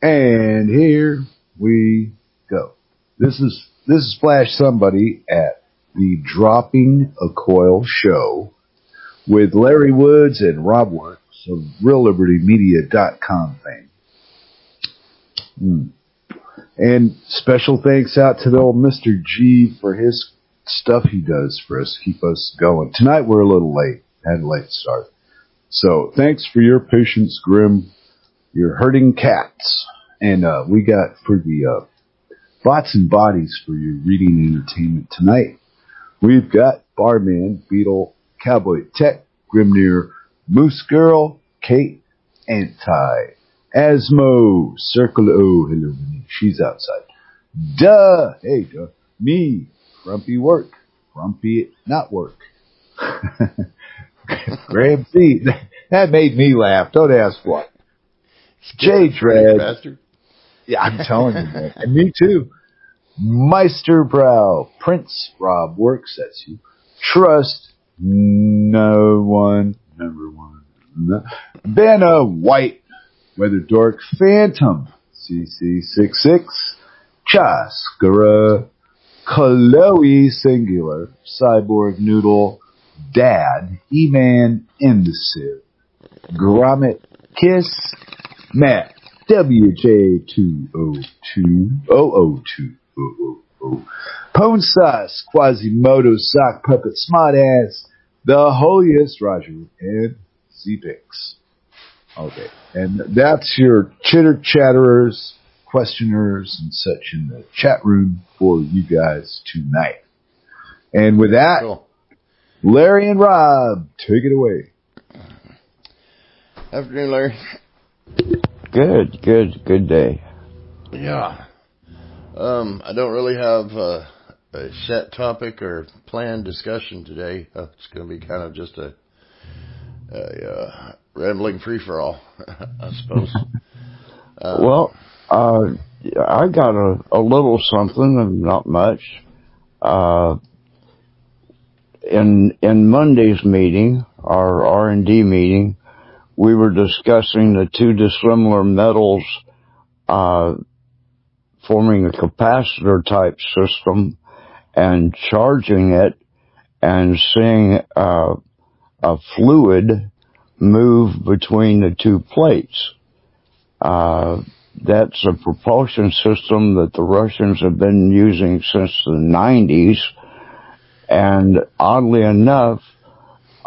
And here we go. This is this is Flash Somebody at the Dropping a Coil show with Larry Woods and Robwerks of RealLibertyMedia.com fame. Hmm. And special thanks out to the old Mr. G for his stuff he does for us, keep us going. Tonight we're a little late, had a late start. So thanks for your patience, Grim. You're hurting cats. And uh, we got for the uh, bots and bodies for your reading entertainment tonight. We've got Barman, Beetle, Cowboy Tech, Grimnir, Moose Girl, Kate, Anti, Asmo, Circle O, hello, she's outside. Duh, hey, duh, me, Grumpy Work, Grumpy Not Work. Graham C. That made me laugh. Don't ask what. J Dread. Yeah, I'm telling you, man. And me too. Meister Brow, Prince Rob Works, that's you. Trust no one, number one. No. Benna White, Weather Dork, Phantom, CC66, Chaskara, Chloe Singular, Cyborg Noodle, Dad, E-Man, Imbecile, Gromit, Kiss, Matt, WJ202, Pone Sauce, Quasimodo, Sock Puppet, Smart Ass, The Holiest, Roger, and Z-Pix. Okay, and that's your chitter chatterers, questioners, and such in the chat room for you guys tonight. And with that, Cool. Larry and Rob, take it away. Afternoon, Larry. Good, good, good day. Yeah. Um, I don't really have uh, a set topic or planned discussion today. Uh, it's going to be kind of just a, a uh, rambling free for all, I suppose. Uh, Well, uh, I got a, a little something, not much. Uh, in in Monday's meeting, our R and D meeting, we were discussing the two dissimilar metals uh, forming a capacitor type system and charging it and seeing uh, a fluid move between the two plates. Uh, that's a propulsion system that the Russians have been using since the 90s. And oddly enough,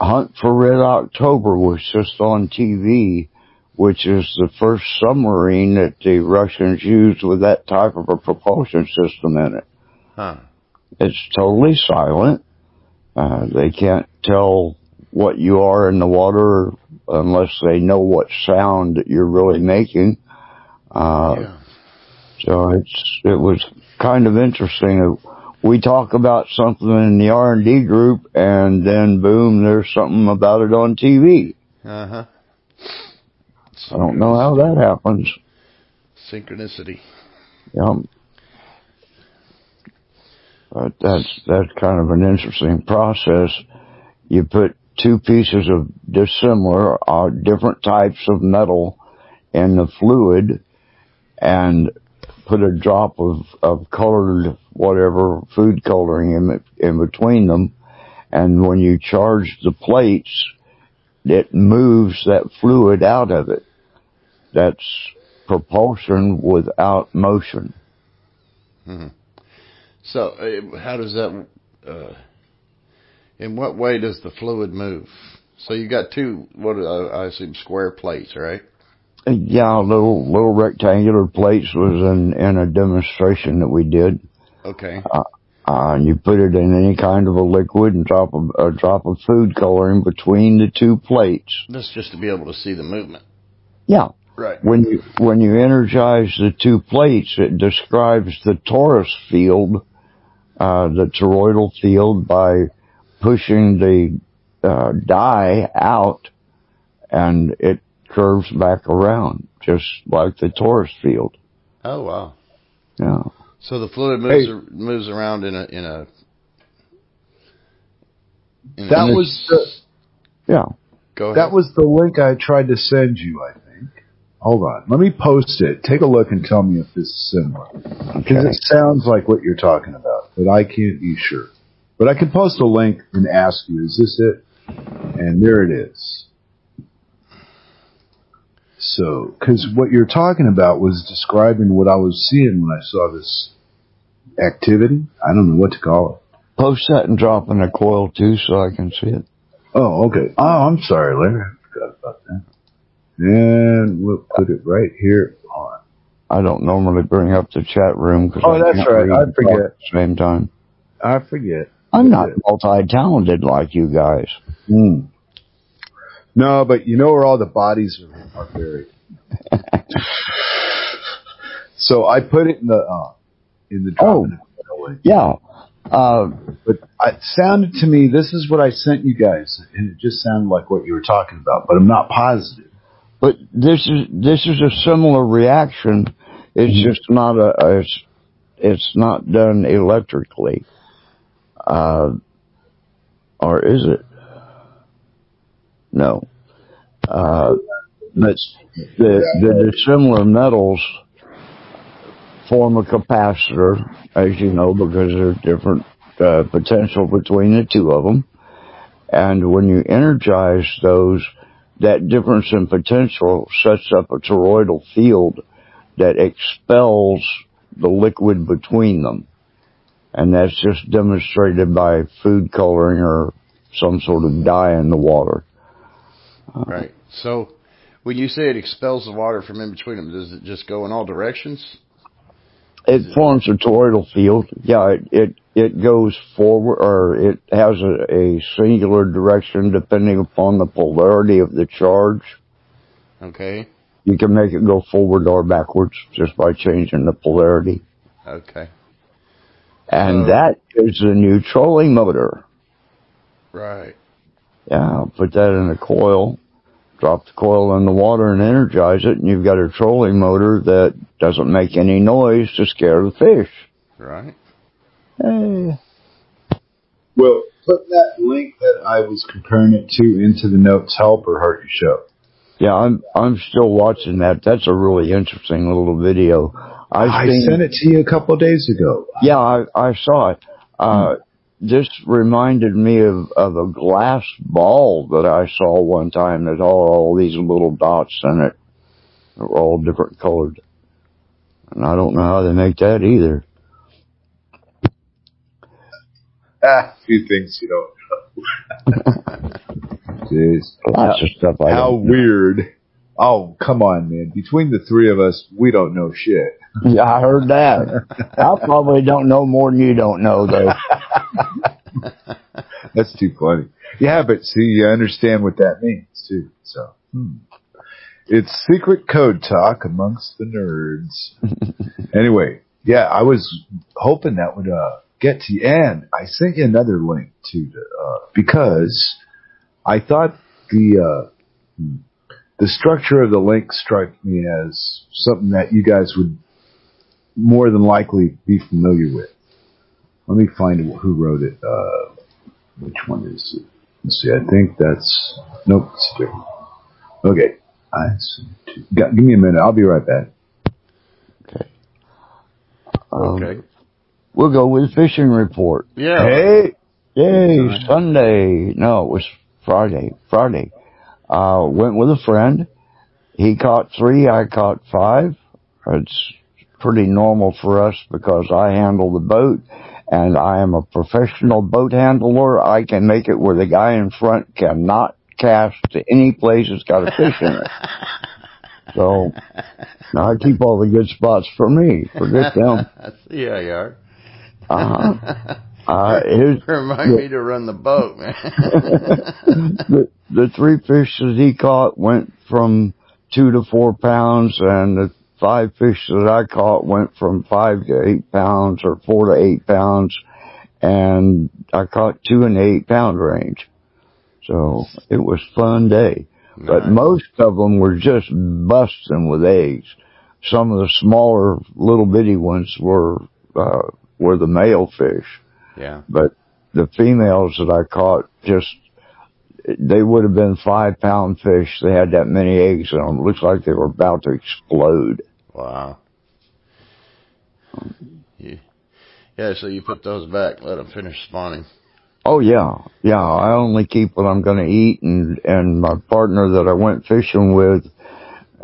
Hunt for Red October was just on TV, which is the first submarine that the Russians used with that type of a propulsion system in it. huh. It's totally silent. Uh, they can't tell what you are in the water unless they know what sound that you're really making. Uh, yeah. so it's, it was kind of interesting. We talk about something in the R&D group and then boom, there's something about it on TV. Uh huh. I don't know how that happens. Synchronicity. Yep. But that's, that's kind of an interesting process. You put two pieces of dissimilar, uh, different types of metal in the fluid and put a drop of, of colored whatever food coloring in, in between them. And when you charge the plates, it moves that fluid out of it. That's propulsion without motion. So, uh, how does that? Uh, in what way does the fluid move? So you got two, what are, I assume, square plates, right? Yeah, little little rectangular plates was in in a demonstration that we did. Okay. Uh, and you put it in any kind of a liquid and drop a, a drop of food coloring between the two plates. That's just to be able to see the movement. Yeah. Right. When you when you energize the two plates, it describes the torus field, uh, the toroidal field, by pushing the uh, dye out, and it curves back around, just like the torus field. Oh wow. Yeah. So the fluid moves Hey. moves around in a in a. In That a, was the, Yeah. go ahead. that was the link I tried to send you, I think. hold on. Let me post it. Take a look and tell me if this is similar. Because Okay. it sounds like what you're talking about, but I can't be sure. But I can post a link and ask you, is this it? And there it is. So, because what you're talking about was describing what I was seeing when I saw this activity. I don't know what to call it. Post that and drop in a coil too so I can see it. Oh, okay. Oh, I'm sorry, Larry. I forgot about that. And we'll put it right here on. I don't normally bring up the chat room because Oh, I that's right. I forget. At the same time. I forget. I'm not multi-talented like you guys. Hmm. No, but you know where all the bodies are, are buried. so I put it in the uh, in the Oh. drop in the Yeah. Uh, But it sounded to me this is what I sent you guys, and it just sounded like what you were talking about, but I'm not positive. but this is this is a similar reaction. It's Mhm. just not a, a it's, it's not done electrically. Uh, or is it? No. Uh, but the the dissimilar metals form a capacitor, as you know, because there's different uh, potential between the two of them. And when you energize those, that difference in potential sets up a toroidal field that expels the liquid between them. And that's just demonstrated by food coloring or some sort of dye in the water. Uh-huh. Right. So, when you say it expels the water from in between them, does it just go in all directions? It forms a toroidal field. Yeah, it, it, it goes forward or it has a, a singular direction depending upon the polarity of the charge. Okay. You can make it go forward or backwards just by changing the polarity. Okay. And that is the new trolling motor. Right. Yeah, put that in a coil, drop the coil in the water and energize it, and you've got a trolling motor that doesn't make any noise to scare the fish. Right. Hey. Well, put that link that I was comparing it to into the notes help or hurt your show. Yeah, I'm I'm still watching that. That's a really interesting little video. I've I seen, sent it to you a couple of days ago. Yeah, I, I saw it. Uh, this reminded me of, of a glass ball that I saw one time that had all these little dots in it. They were all different colored. And I don't know how they make that either. Ah, a few things you don't know. Jeez. Lots of stuff I How don't know. weird. Oh, come on, man. Between the three of us, we don't know shit. Yeah, I heard that. I probably don't know more than you don't know though. That's too funny. Yeah, but see, you understand what that means too. So, hmm. it's secret code talk amongst the nerds. anyway, yeah, I was hoping that would uh, get to you, and I sent you another link to the, uh, because I thought the uh, hmm, the structure of the link struck me as something that you guys would more than likely be familiar with. Let me find who wrote it. Uh, which one is it? Let's see. I think that's nope. It's different. Okay. I see. Give me a minute. I'll be right back. Um, Okay. We'll go with fishing report. Yeah. Hey. Yay, Sorry. Sunday. No, it was Friday. Friday. Uh, went with a friend. He caught three, I caught five. It's pretty normal for us because I handle the boat and I am a professional boat handler. I can make it where the guy in front cannot cast to any place that's got a fish in it. So now I keep all the good spots for me. Forget them. yeah, you are. Uh-huh. Uh, his, Remind me to run the boat, man. the, the three fish that he caught went from two to four pounds and the five fish that I caught went from five to eight pounds or four to eight pounds and I caught two in the eight pound range. So it was fun day. But most of them were just busting with eggs. Some of the smaller little bitty ones were, uh, were the male fish yeah. but the females that I caught just they would have been five pound fish. They had that many eggs in them. It Looks like they were about to explode. Wow. You, yeah, so you put those back, let them finish spawning. Oh yeah, yeah. I only keep what I'm going to eat, and and my partner that I went fishing with,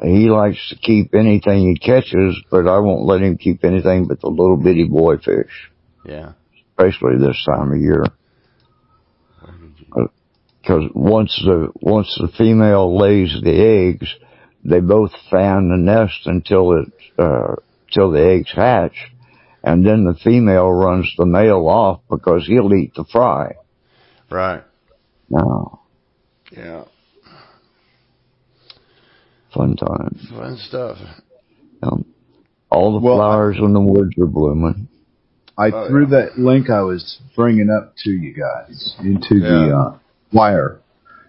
he likes to keep anything he catches, but I won't let him keep anything but the little bitty boy fish. Yeah. Especially this time of year. Because uh, once the once the female lays the eggs, they both fan the nest until it uh, till the eggs hatch, and then the female runs the male off because he'll eat the fry. Right. No. Yeah. Fun times. Fun stuff. Um, all the Well, flowers in the woods are blooming. I Oh, threw yeah. that link I was bringing up to you guys into the uh, wire,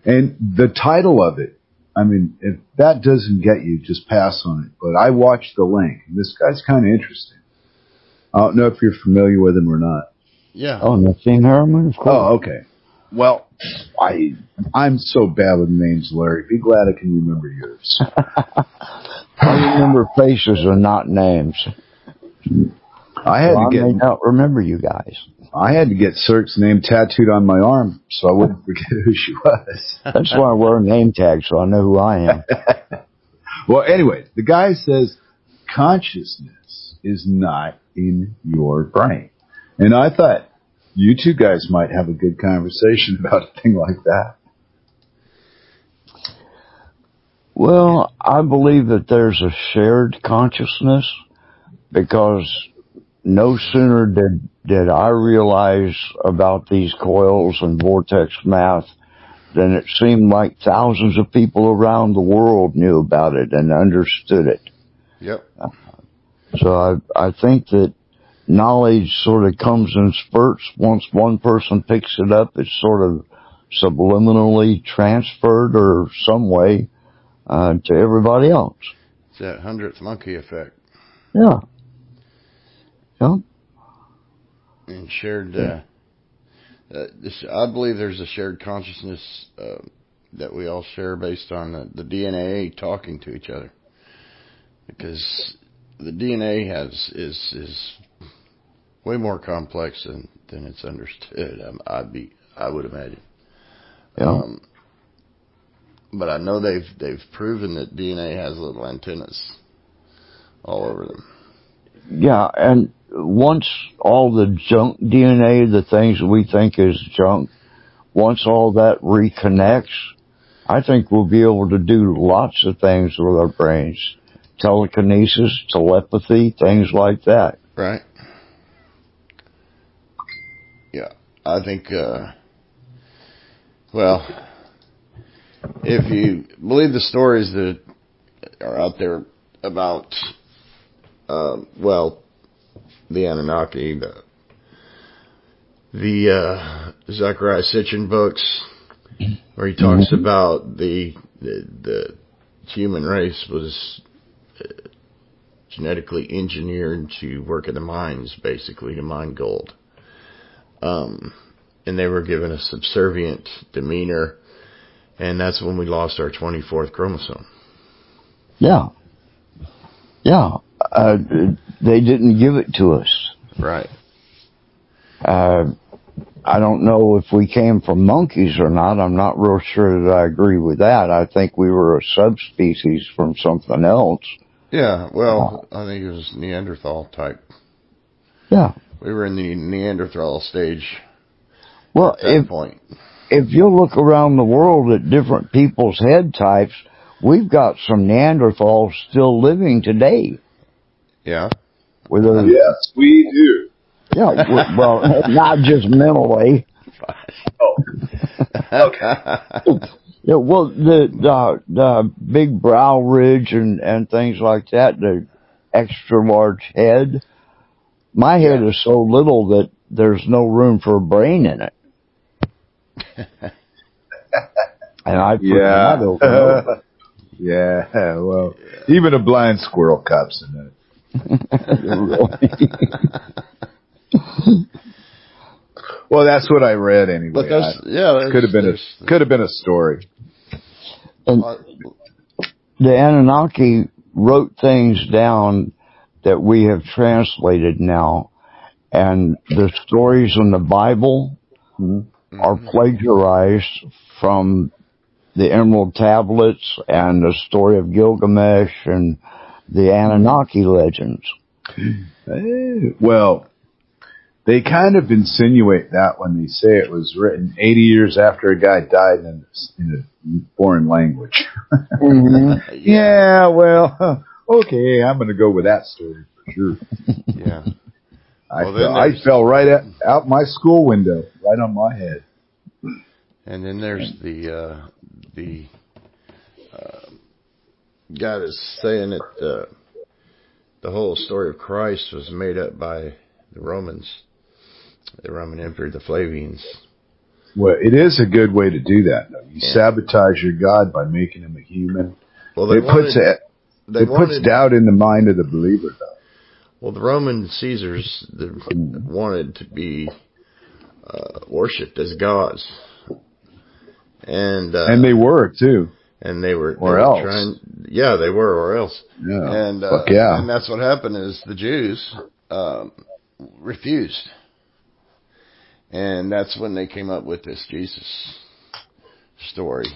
and the title of it. I mean, if that doesn't get you, just pass on it. But I watched the link. and This guy's kind of interesting. I don't know if you're familiar with him or not. Yeah. Oh, Nassim Haramein, of course. Oh, okay. Well, I I'm so bad with names, Larry. Be glad I can remember yours. I remember faces and not names. I had Well, to I may get not remember you guys. I had to get Cirque's name tattooed on my arm so I wouldn't forget who she was. That's why I wear a name tag so I know who I am. Well, anyway, the guy says consciousness is not in your brain. And I thought you two guys might have a good conversation about a thing like that. Well, I believe that there's a shared consciousness because no sooner did did I realize about these coils and vortex math than it seemed like thousands of people around the world knew about it and understood it. Yep. So I I think that knowledge sort of comes in spurts. Once one person picks it up, it's sort of subliminally transferred or some way uh, to everybody else. It's that hundredth monkey effect Yeah. Yeah. and shared. Uh, uh, this, I believe there's a shared consciousness uh, that we all share based on the, the DNA talking to each other, because the DNA has is is way more complex than than it's understood. Um, I'd be I would imagine. Yeah. Um, but I know they've they've proven that DNA has little antennas all over them. Yeah, and once all the junk DNA, the things we think is junk, once all that reconnects, I think we'll be able to do lots of things with our brains. Telekinesis, telepathy, things like that. Right. Yeah, I think. uh Well, if you believe the stories that are out there about, uh, well, the Anunnaki, the the uh, Zechariah Sitchin books, where he talks about the, the the human race was uh, genetically engineered to work in the mines, basically to mine gold. Um, and they were given a subservient demeanor, and that's when we lost our 24th chromosome. Yeah. Yeah. Uh, they didn't give it to us. Right. Uh, I don't know if we came from monkeys or not. I'm not real sure that I agree with that. I think we were a subspecies from something else. Yeah. Well, I think it was Neanderthal type. Yeah. We were in the Neanderthal stage Well, if point. if you look around the world at different people's head types, we've got some Neanderthals still living today. Yeah. With a, Yes, we do. yeah, well, not just mentally. Oh. Yeah, well, the, the the big brow ridge and and things like that, the extra large head. My head is so little that there's no room for a brain in it. and I Yeah. I yeah, well, even a blind squirrel cops in it. Well, that's what I read anyway. But that's I- yeah, that's- could have been a could have been a story. And the Anunnaki wrote things down that we have translated now, and the stories in the Bible are plagiarized from the Emerald Tablets and the story of Gilgamesh and the Anunnaki legends. Well, they kind of insinuate that when they say it was written 80 years after a guy died in, in a foreign language. yeah, well, okay, I'm going to go with that story for sure. yeah. I, Well, fell, I fell right at, out my school window, right on my head. And then there's the uh, the uh, guy that's saying that uh, the whole story of Christ was made up by the Romans, the Roman Emperor, the Flavians. Well, it is a good way to do that. Though. You Yeah. sabotage your God by making him a human. Well, It puts wanted- it, they it puts doubt in the mind of the believer, though. Well, the Roman Caesars the, wanted to be uh, worshipped as gods, and uh, and they were too. And they were Or they were else. trying, yeah, they were, or else. Yeah. And uh, yeah. and that's what happened is the Jews um, refused, and that's when they came up with this Jesus story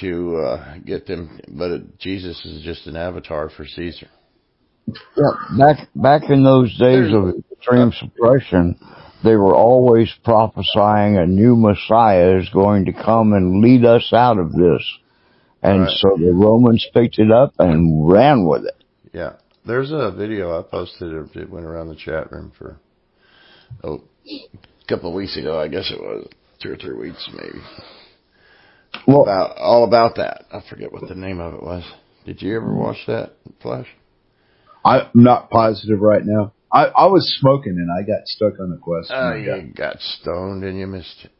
to uh, get them. But it, Jesus is just an avatar for Caesar. Yeah, back back in those days of extreme suppression, they were always prophesying a new Messiah is going to come and lead us out of this. And Right. so the Romans picked it up and ran with it. Yeah, there's a video I posted. It it went around the chat room for oh, a couple of weeks ago. I guess it was two or three weeks, maybe. Well, About all about that. I forget what the name of it was. Did you ever watch that Flash? I'm not positive right now. I, I was smoking and I got stuck on a question. Oh, I got- you got stoned and you missed it.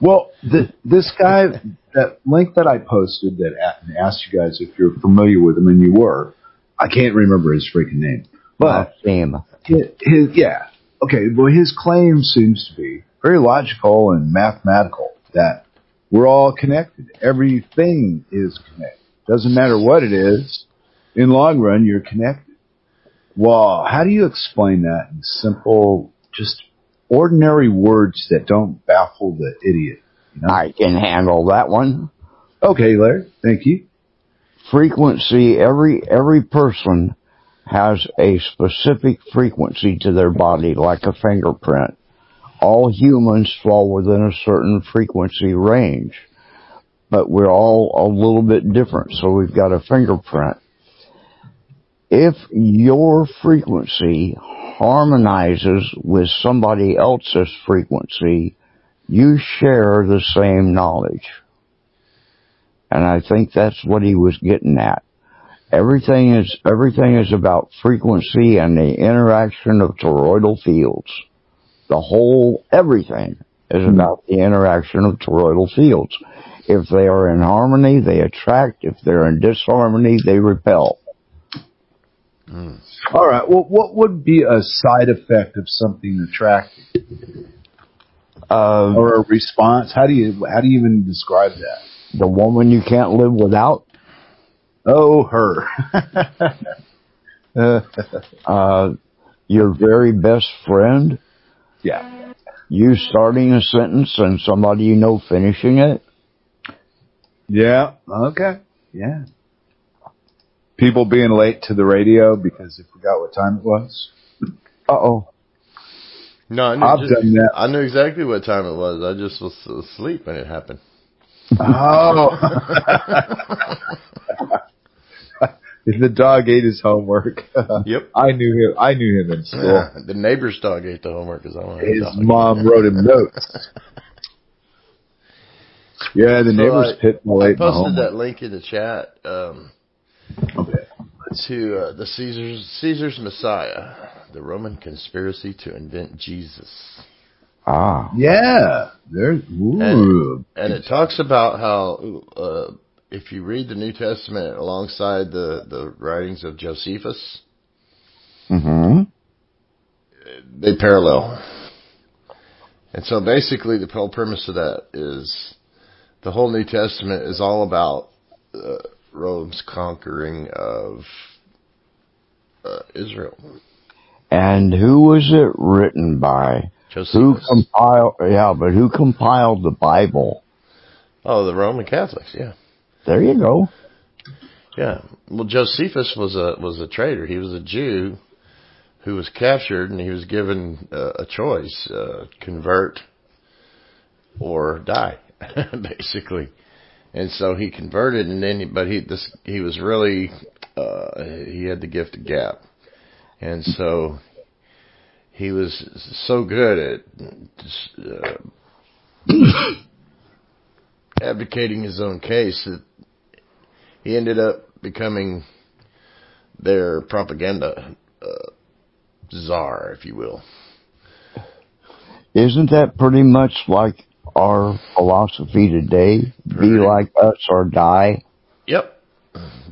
Well, the, this guy, that link that I posted that a- asked you guys if you're familiar with him, and you were, I can't remember his freaking name. But Maxim. his, his yeah, okay. Well, his claim seems to be very logical and mathematical that we're all connected. Everything is connected. Doesn't matter what it is. In long run, you're connected. Well, how do you explain that in simple, just ordinary words that don't baffle the idiot? You know? I can handle that one. Okay, Larry. Thank you. Frequency, every, every person has a specific frequency to their body, like a fingerprint. All humans fall within a certain frequency range, but we're all a little bit different, so we've got a fingerprint. If your frequency harmonizes with somebody else's frequency, you share the same knowledge. And I think that's what he was getting at. Everything is, everything is about frequency and the interaction of toroidal fields. The whole, everything is hmm. about the interaction of toroidal fields. If they are in harmony, they attract. If they're in disharmony, they repel. All right. Well, what would be a side effect of something attractive Uh, or a response? How do you how do you even describe that? the woman you can't live without, Oh, her. Uh, your very best friend, yeah. you starting a sentence and somebody you know finishing it. Yeah. Okay. Yeah. People being late to the radio because they forgot what time it was. Uh oh. No, I knew, I've just- done that. I knew exactly what time it was. I just was asleep when it happened. Oh. the dog ate his homework. Yep. I knew him. I knew him in school. Yeah, the neighbor's dog ate the homework because I wanted His dog. mom wrote him notes. Yeah, the So neighbor's I- pit will I ate my posted homework. that link in the chat um, Okay. to uh, the Caesar's Caesar's Messiah, the Roman conspiracy to invent Jesus, Ah. Yeah, there's ooh. and it talks about how uh, if you read the New Testament alongside the the writings of Josephus, Mm-hmm. they parallel. And so basically, the whole premise of that is the whole New Testament is all about uh, Rome's conquering of uh, Israel. And who was it written by? Josephus. Who compiled? Yeah, but who compiled the Bible? oh, the Roman Catholics, yeah. There you go. Yeah. Well, Josephus was a was a traitor. He was a Jew who was captured, and he was given uh, a choice: uh, convert or die, basically. And so he converted, and then but he this he was really uh, he had the gift of gab, and so he was so good at uh, advocating his own case that he ended up becoming their propaganda uh, czar, if you will. Isn't that pretty much like our philosophy today? Be Pretty. like us or die. Yep.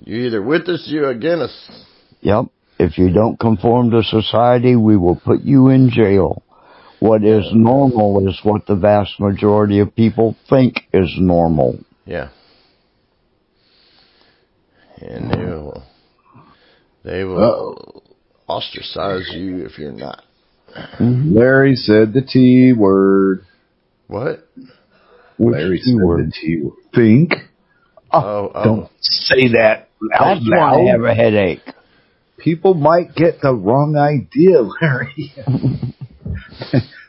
You either with us, you against us. Yep. If you don't conform to society, we will put you in jail. What is normal is what the vast majority of people think is normal. Yeah. And they will, they will ostracize you if you're not. Mm-hmm. Larry said the T word. What? Which Larry said the T word. Think. Oh, oh. Don't say that That's why I have a headache. People might get the wrong idea, Larry.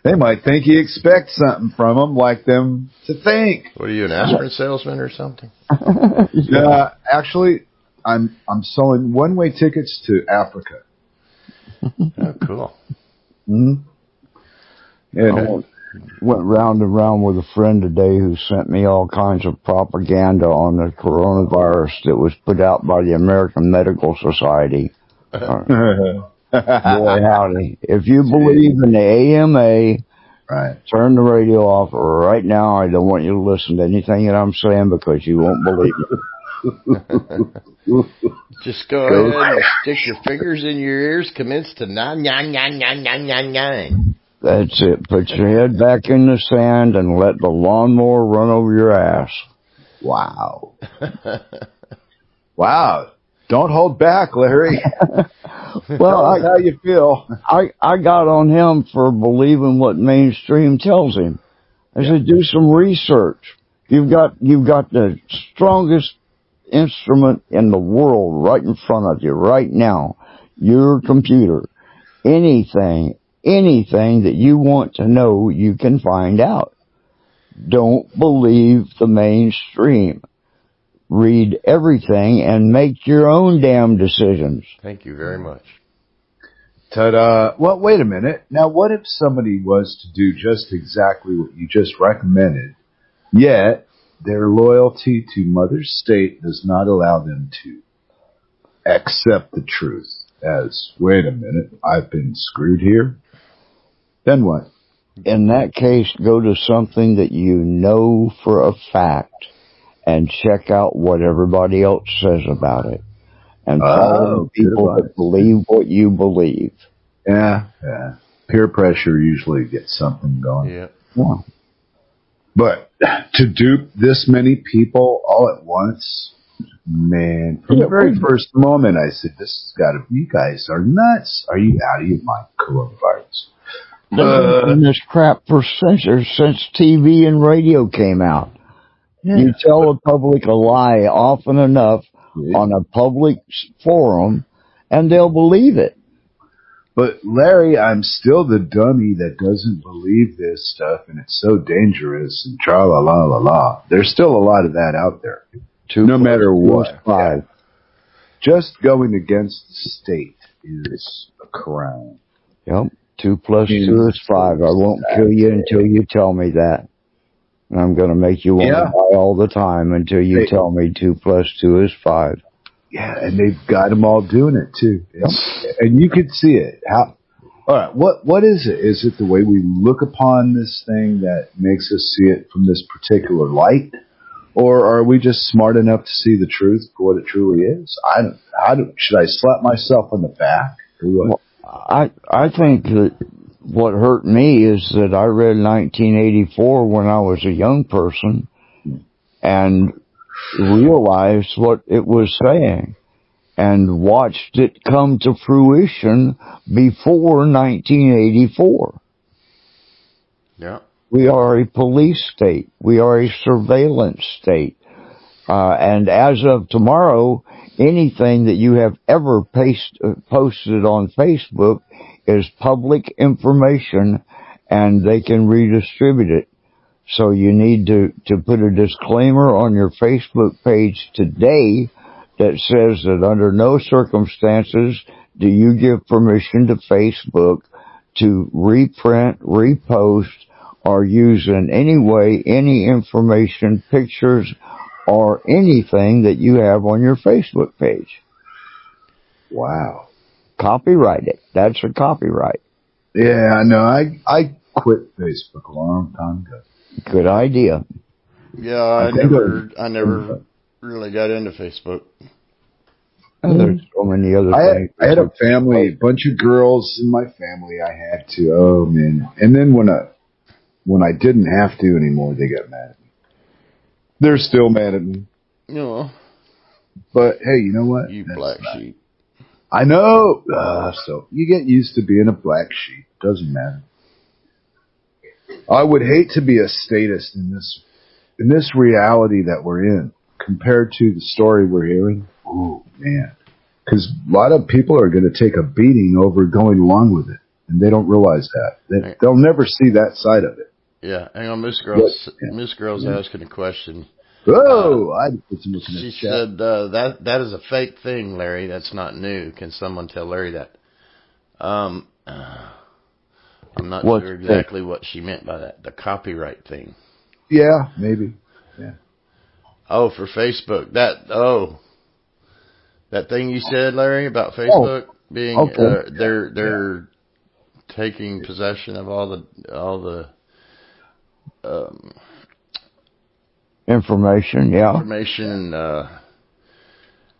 they might think you expect something from them, like them to think. What are you, an aspirin salesman or something? Uh, actually, I'm I'm selling one-way tickets to Africa. Oh, cool. hmm I And went, went round and round with a friend today who sent me all kinds of propaganda on the coronavirus that was put out by the American Medical Society. Boy, howdy. If you believe in the AMA, right. turn the radio off right now. I don't want you to listen to anything that I'm saying because you won't believe it. Just go Go. ahead and stick your fingers in your ears. Commence to nine, nine, nine, nine, nine, nine, nine. That's it. Put your head back in the sand and let the lawnmower run over your ass. Wow. Wow. Don't hold back, Larry. Well, I, how you feel. I I got on him for believing what mainstream tells him. I said, do some research. You've got you've got the strongest instrument in the world right in front of you right now. Your computer. Anything, anything that you want to know, you can find out. Don't believe the mainstream. Read everything and make your own damn decisions. Thank you very much. Ta-da. Well, wait a minute. Now, what if somebody was to do just exactly what you just recommended, yet their loyalty to Mother State does not allow them to accept the truth as, wait a minute, I've been screwed here? Then what? in that case, go to something that you know for a fact and check out what everybody else says about it. And oh, follow Oh, people that believe what you believe. Yeah, yeah. Peer pressure usually gets something going. Yeah. Yeah. But to dupe this many people all at once, man, from the very we- first moment I said, this has got to, you guys are nuts. Are you out of your mind, coronavirus? They've uh, been this crap for centuries since TV and radio came out. You tell the public a lie often enough on a public forum and they'll believe it. But Larry, I'm still the dummy that doesn't believe this stuff and it's so dangerous and tra la la la la. There's still a lot of that out there. Two No matter what. Five. Just going against the state is a crime. Yep. Two plus two is five. I won't kill you until you tell me that. And I'm going to make you want Yeah. to all the time until you Hey. tell me two plus two is five. Yeah, and they've got them all doing it too. It's- And you could see it. How? All right. What What is it? Is it the way we look upon this thing that makes us see it from this particular light, or are we just smart enough to see the truth for what it truly is? I don't. How do? Should I slap myself on the back or what? I I think that what hurt me is that I read 1984 when I was a young person and realized what it was saying and watched it come to fruition before 1984. Yeah. We are a police state. We are a surveillance state. Uh, and as of tomorrow, anything that you have ever paste, uh, posted on Facebook is public information and they can redistribute it. So you need to, to put a disclaimer on your Facebook page today that says that under no circumstances do you give permission to Facebook to reprint, repost, or use in any way any information, pictures, or anything that you have on your Facebook page. Wow. Copyright it. That's a copyright. Yeah, I know. I I quit Facebook a long time ago. Good idea. Yeah, I, I never, I never really got into Facebook. And there's so many other I had, things. I had a family, a bunch of girls in my family. I had to. Oh man! And then when I when I didn't have to anymore, they got mad at me. They're still mad at me. No. But hey, you know what? you That's black not- sheep. I know. Uh, so you get used to being a black sheep. Doesn't matter. I would hate to be a statist in this in this reality that we're in compared to the story we're hearing. Oh man, because a lot of people are going to take a beating over going along with it, and they don't realize that. They, Right. they'll never see that side of it. Yeah, hang on, Miss Girl's Yeah. Miss Girl's asking a question. Oh, I put some She said uh, that that is a fake thing, Larry. That's not new. Can someone tell Larry that? Um, uh, I'm not What's sure exactly what she meant by that. The copyright thing. Yeah, maybe. Yeah. Oh, for Facebook. That oh, that thing you said, Larry, about Facebook being okay. uh, they're they're taking possession of all the all the um, Information, yeah. information. Uh,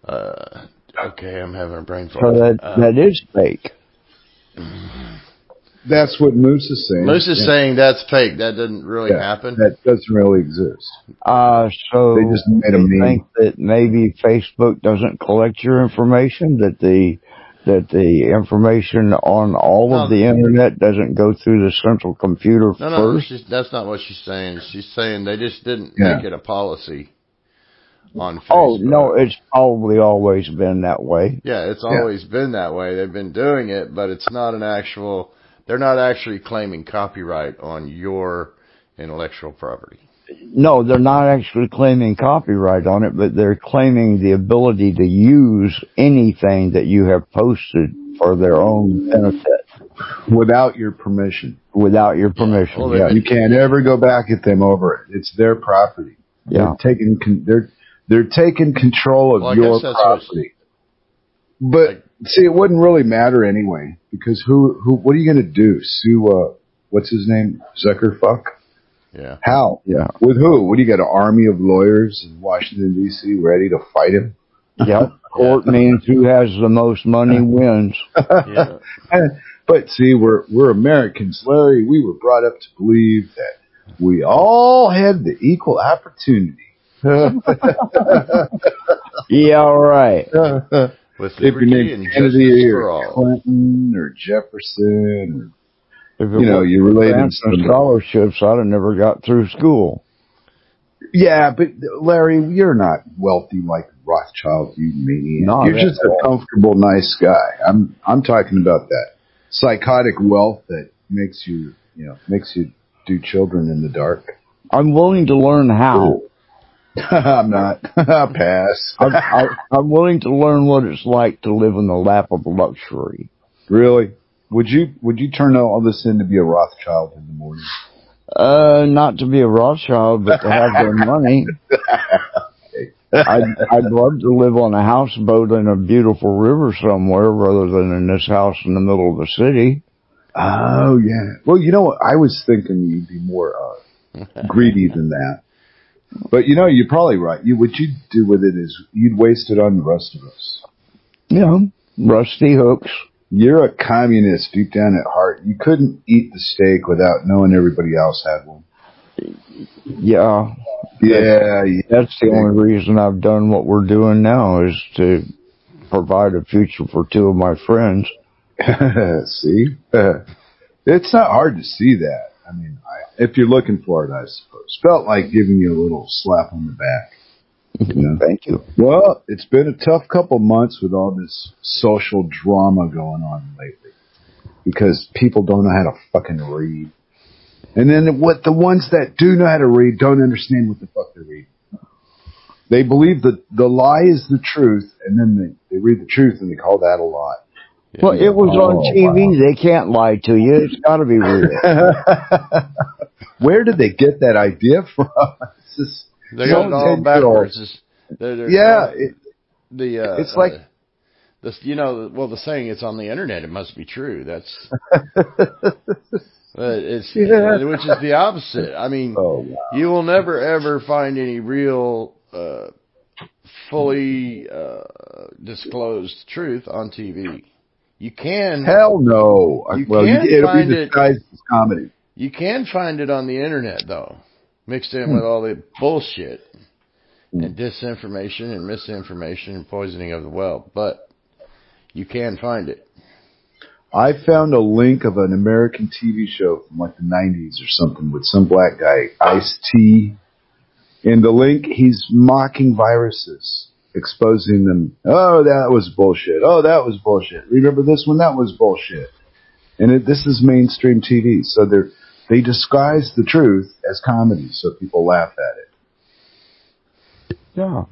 uh, okay, I'm having a brain So that, Uh, that is fake. That's what Moose is saying. Moose is Yeah. saying that's fake. That didn't really Yeah, happen. That doesn't really exist. Uh, so They just made a you meme. think that maybe Facebook doesn't collect your information, that the that the information on all of the internet doesn't go through the central computer no, no, first. she's, that's not what she's saying. She's saying they just didn't Yeah. make it a policy on Facebook. Oh no, it's probably always been that way. Yeah, it's Yeah. always been that way. They've been doing it, but it's not an actual. They're not actually claiming copyright on your intellectual property. No, they're not actually claiming copyright on it, but they're claiming the ability to use anything that you have posted for their own benefit Without your permission. without your permission. Well, yeah. You can't ever go back at them over it. It's their property. Yeah. They're taking con- they're they're taking control of Well, your guess that's what- property. But see, it wouldn't really matter anyway because who who what are you going to do? Sue uh what's his name? Zuckerfuck? Yeah. How? Yeah. With who? What do you got? An army of lawyers in Washington D.C. ready to fight him? Yep. Court means who has the most money wins. Yeah. But see, we're we're Americans, Larry. We were brought up to believe that we all had the equal opportunity. Yeah, right. With if liberty name's and Kennedy or. Clinton or Jefferson, or, you know, you're related to grants and somebody. scholarships, I'd have never got through school. Yeah, but Larry, you're not wealthy like Rothschild, you maniac. You're just a comfortable, nice guy. I'm I'm talking about that psychotic wealth that makes you, you know, makes you do children in the dark. I'm willing to learn how. I'm not. I'll pass. I'm, I- I'm willing to learn what it's like to live in the lap of luxury. Really? Would you would you turn all this in to be a Rothschild in the morning? Uh, not to be a Rothschild, but to have their money. I'd, I'd love to live on a houseboat in a beautiful river somewhere rather than in this house in the middle of the city. Oh yeah. Well, you know what? I was thinking you'd be more uh, greedy than that. But you know, you're probably right. You what you'd do with it is you'd waste it on the rest of us. Yeah, rusty hooks. You're a communist deep down at heart. You couldn't eat the steak without knowing everybody else had one. Yeah, Yeah, yeah. that's the only reason I've done what we're doing now is to provide a future for two of my friends. see, it's not hard to see that. I mean, I, if you're looking for it, I suppose. Felt like giving you a little slap on the back. Know? Thank you. Well, it's been a tough couple months with all this social drama going on lately because people don't know how to fucking read. And then what the ones that do know how to read don't understand what the fuck they're reading. They believe that the lie is the truth and then they, they read the truth and they call that a lie. Well, it was on Oh, TV. They can't lie to you. It's got to be real. Where did they get that idea from? It's just, They got it all backwards. They're, they're, yeah, it, the uh, It's like- uh, the you know well the saying it's on the internet it must be true that's but it's Yeah. which is the opposite I mean oh, wow. you will never ever find any real uh, fully uh, disclosed truth on TV you can Hell no. You well, can you, it'll find be it- as comedy. you can find it on the internet though mixed in with hmm. all the bullshit and hmm. disinformation and misinformation and poisoning of the well but you can find it I found a link of an American TV show from like the 90s or something with some black guy, Ice T. In the link, he's mocking viruses, exposing them. Oh, that was bullshit. Oh, that was bullshit. Remember this one? That was bullshit. And it, this is mainstream TV, so they're they disguise the truth as comedy, so people laugh at it. Yeah.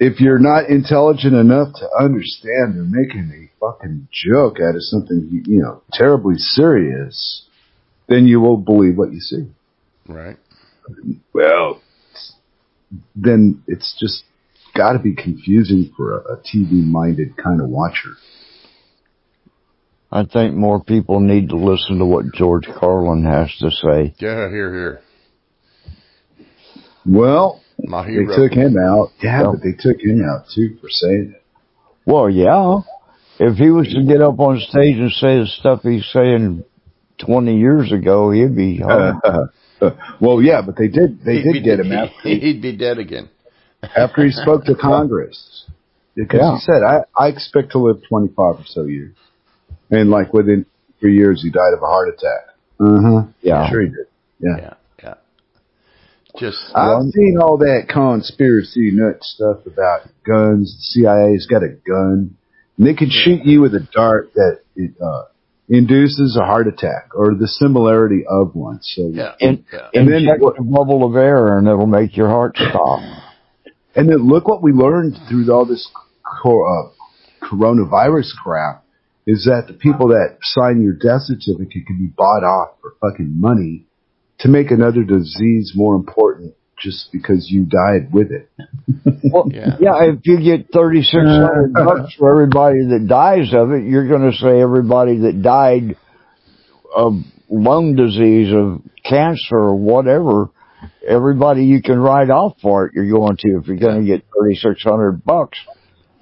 if you're not intelligent enough to understand they're making a fucking joke out of something you know terribly serious, then you will believe what you see. right Well, then it's just got to be confusing for a, a TV-minded kind of watcher. I think more people need to listen to what George Carlin has to say. yeah here here Well, my they took him out. Yeah, Yeah. but they took him out too for saying it. Well, yeah. If he was to get up on stage and say the stuff he's saying 20 years ago, he'd be hung. well, yeah, but they did. They He'd did be- get him after he he'd be dead again after he spoke to Congress. Because Yeah. he said, I, I expect to live 25 or so years. And like within three years, he died of a heart attack. Uh huh. Yeah. Sure he did. Yeah. yeah yeah just I've seen all that conspiracy nut stuff about guns. The CIA's got a gun. And they can shoot you with a dart that it, uh, induces a heart attack or the similarity of one. So, yeah And, yeah And then inject what- a bubble of air and it'll make your heart stop. And then look what we learned through all this co- uh, coronavirus crap is that the people that sign your death certificate can be bought off for fucking money to make another disease more important just because you died with it. Well, Yeah. yeah. if you get 3600 uh. bucks for everybody that dies of it, you're going to say everybody that died of lung disease, of cancer, or whatever, everybody you can write off for it, you're going to if you're going to get 3600 bucks.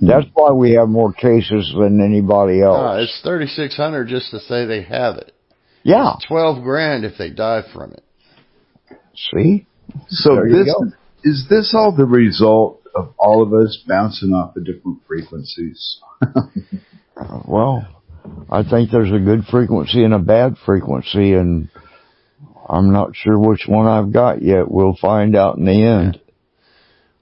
That's why we have more cases than anybody No, else. it's thirty six hundred just to say they have it. yeah. Twelve grand if they die from it. See? So There this is this all the result of all of us bouncing off the different frequencies? Uh, Well, I think there's a good frequency and a bad frequency, and I'm not sure which one I've got yet. We'll find out in the end.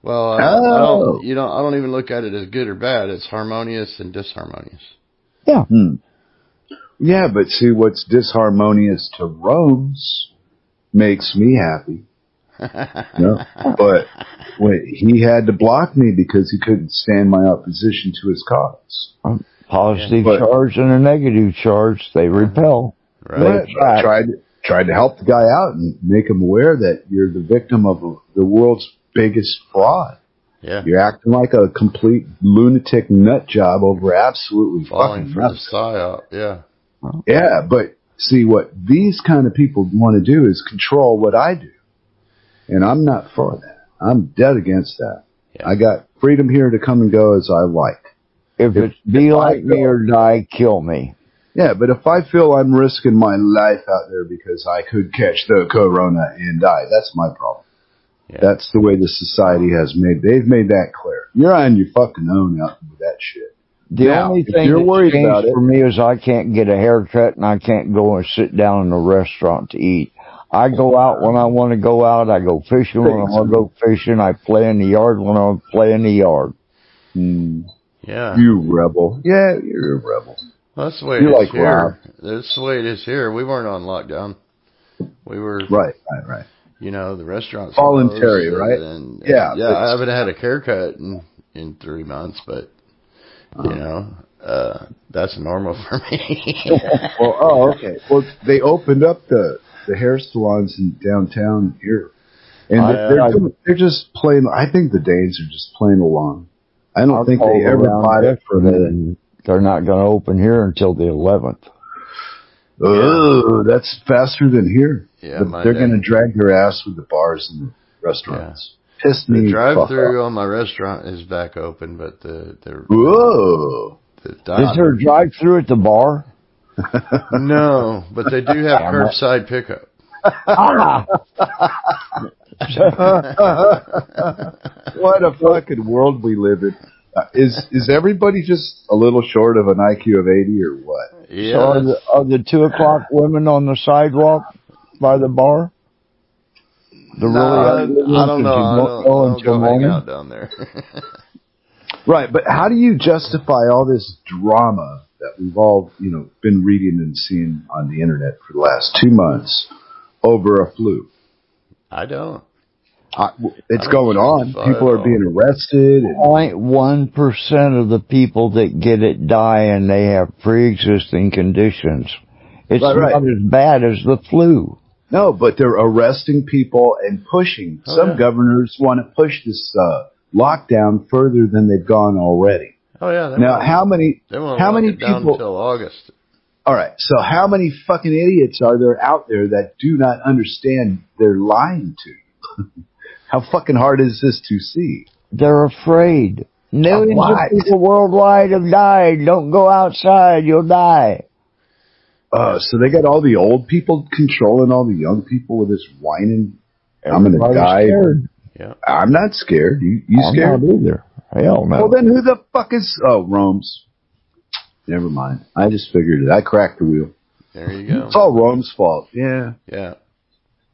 Well, I, I Oh. don't. You know, I don't even look at it as good or bad. It's harmonious and disharmonious. Hmm. Yeah, but see what's disharmonious to Rome's makes me happy. No, but when he had to block me because he couldn't stand my opposition to his cause. Positive But- charge and a negative charge, they repel. Right. But I tried tried to help the guy out and make him aware that you're the victim of the world's biggest fraud. Yeah. You're acting like a complete lunatic nut job over absolutely Falling fucking for the nothing. psyop. Yeah. Yeah, but see what these kind of people want to do is control what I do. And I'm not for that. I'm dead against that. Yeah. I got freedom here to come and go as I like. If, If- it's be if I like me or die, kill me. Yeah, but if I feel I'm risking my life out there because I could catch the corona and die, that's my problem. Yeah. That's the way the society has made. They've made that clear. You're on your fucking own out with that shit. The Now, only thing you're worried changed about it- for me is I can't get a haircut and I can't go and sit down in a restaurant to eat. I go out when I want to go out. I go fishing when I want to go fishing. I play in the yard when I want to play in the yard. Hmm. Yeah. You rebel. Yeah, you're a rebel. Well, that's the way You're it is like here. That's the way it is here. We weren't on lockdown. We were, Right, right, right. You know, the restaurants Voluntary, closed, right? And, Yeah, yeah. I haven't had a haircut in in three months, but you know, uh, that's normal for me. Well, oh, okay. Well, they opened up the the hair salons in downtown here, and I- they're I- doing- they're just playing. I think the Danes are just playing along. I don't I think they ever around bought it for yesterday me. They're not going to open here until the 11th. Oh, that's faster than here. Yeah, But they're going to drag their ass with the bars and the restaurants. Piss me the the drive-through on my restaurant is back open, but the the, Whoa. the Is there a drive through at the bar? no, but they do have curbside pickup. Ah! what a fucking world we live in. Uh, is is everybody just a little short of an IQ of eighty or what? Yeah, so are the, are the two o'clock women on the sidewalk by the bar? The No, I, really I don't know. I don't, go I don't go hang out down there. Right, but how do you justify all this drama that we've all, you know, been reading and seeing on the internet for the last two months over a flu? I don't. I, it's I don't going on. People are being arrested. And, 0.1 percent of the people that get it die and they have pre-existing conditions. It's Right, right. not as bad as the flu. No, but they're arresting people and pushing. Oh, Some yeah. governors want to push this uh, lockdown further than they've gone already. Oh yeah. Now, how many? they won't how many it down people- until August? All right, so how many fucking idiots are there out there that do not understand they're lying to you? how fucking hard is this to see? They're afraid. Millions what? of people worldwide have died. Don't go outside. You'll die. Uh, so they got all the old people controlling all the young people with this whining. I'm gonna die. Scared. Yeah. I'm not scared. You, you I'm scared? not either. Hell no. Well, then who the fuck is? Oh, Rome's. Never mind. I just figured it. I cracked the wheel. There you go. It's all Rome's fault. Yeah. Yeah.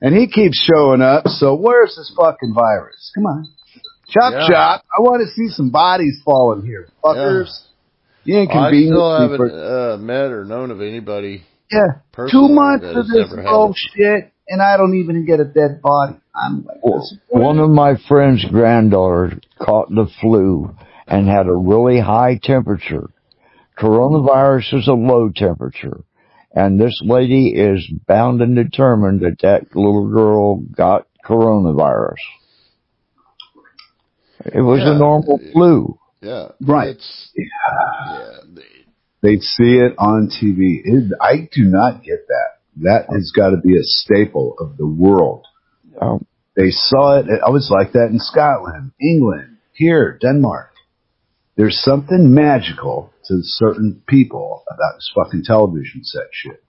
And he keeps showing up. So where's this fucking virus? Come on. Chop Yeah. chop. I want to see some bodies falling here. Fuckers. You I inconvenience still haven't uh, met or known of anybody yeah. Two months of this ever had bullshit and I don't even get a dead body. I'm like, Well, One of my friend's granddaughters caught the flu and had a really high temperature. Coronavirus is a low temperature. And this lady is bound and determined that that little girl got coronavirus. It was Yeah. a normal flu. Yeah. Right. It's, yeah. they- They see it on TV. It, I do not get that. That has got to be a staple of the world. Um, They saw it. I was like that in Scotland, England, here, Denmark. There's something magical to certain people about this fucking television set shit.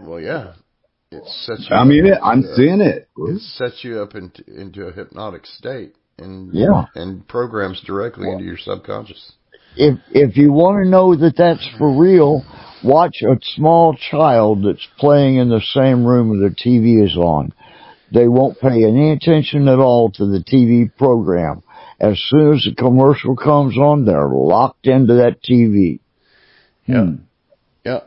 Well, yeah. It sets you I mean, up it, I'm into- seeing it. It sets you up into, into a hypnotic state and Yeah. and programs directly into your subconscious. if if you want to know that that's for real, watch a small child that's playing in the same room where the TV is on. They won't pay any attention at all to the TV program. As soon as the commercial comes on, they're locked into that TV. Yeah. Hmm. Yeah.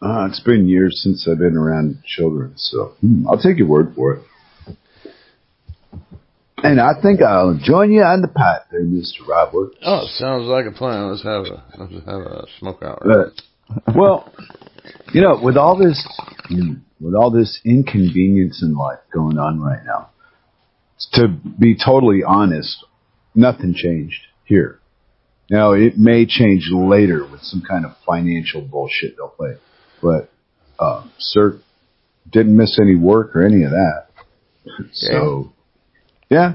Uh, it's been years since I've been around children, so hmm, I'll take your word for it. And I think I'll join you on the pot there, Mr. Robert. Oh, sounds like a plan. Let's have a let's have a smoke out. Uh, well, you know, with all this, with all this inconvenience in life going on right now, to be totally honest, nothing changed here. Now it may change later with some kind of financial bullshit they'll play, but uh, sir didn't miss any work or any of that. So, yeah,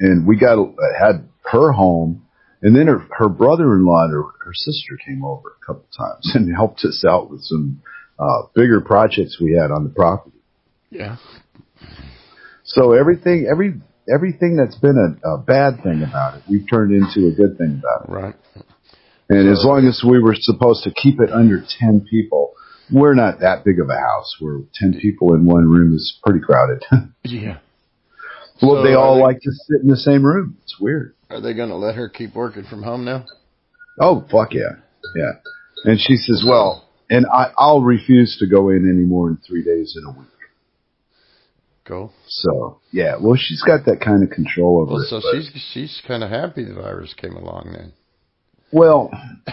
and we got had her home And then her, her brother-in-law and her, her sister came over a couple times and helped us out with some uh, bigger projects we had on the property. Yeah. So everything, every everything that's been a, a bad thing about it, we've turned into a good thing about it. Right. And as long as we were supposed to keep it under 10 people, we're not that big of a house. We're 10 people in one room is pretty crowded. Yeah. Well, So they all they- like to sit in the same room. It's weird. Are they going to let her keep working from home now? Oh, fuck yeah. Yeah. And she says, well, and I, I'll refuse to go in any more than three days in a week. Cool. So, yeah, well, she's got that kind of control over Well, it. so she's she's kind of happy the virus came along then. well,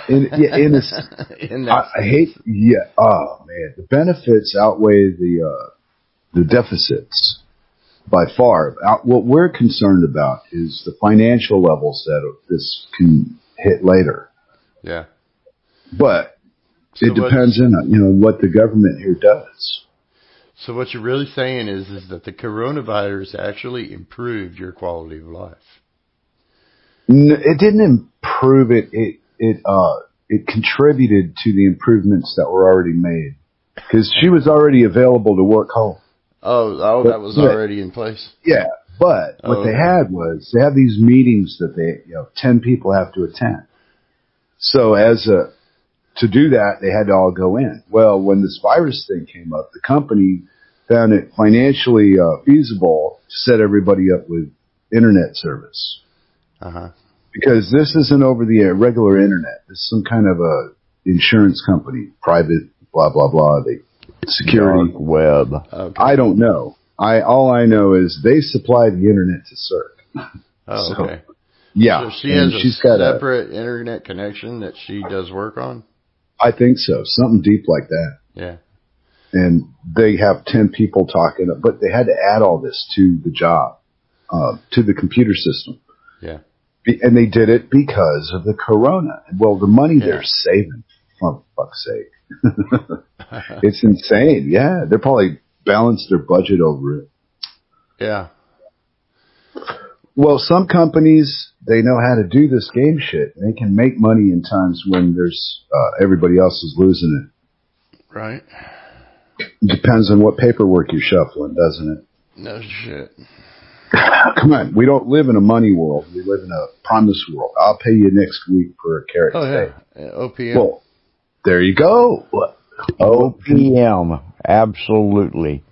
in, yeah, in a, In I, I hate, yeah, oh man, the benefits outweigh the, uh, the deficits by far. What we're concerned about is the financial levels that this can hit later. yeah. But So it depends on, you know, what the government here does. So what you're really saying is is that the coronavirus actually improved your quality of life. N- It didn't improve it. It, it, uh, it contributed to the improvements that were already made. Cause she was already available to work home. Oh, oh, that was But- already in place. Yeah, but what Oh, they had was they have these meetings that they, you know, ten people have to attend. So as a to do that, they had to all go in. Well, when this virus thing came up, the company found it financially uh, feasible to set everybody up with internet service Uh huh. because this isn't over the air, regular internet. It's some kind of a insurance company, private, blah blah blah. They security. Dark web. Okay. I don't know. I all I know is they supply the internet to CERC. oh, so- okay. Yeah, So she and has a she's got a. separate internet connection that she does work on. I think so, something deep like that. Yeah. And they have ten people talking, but they had to add all this to the job, uh, to the computer system. Yeah. Be- And they did it because of the corona. Well, the money Yeah. they're saving, for fuck's sake, it's insane. Yeah, they're probably balanced their budget over it. yeah. Well, some companies they know how to do this game shit. They can make money in times when there's uh, everybody else is losing it. Right. Depends on what paperwork you're shuffling, doesn't it? No shit. Come on, we don't live in a money world. We live in a promise world. I'll pay you next week for a carrot Oh yeah. Yeah, OPM. Well, there you go. OPM. Absolutely.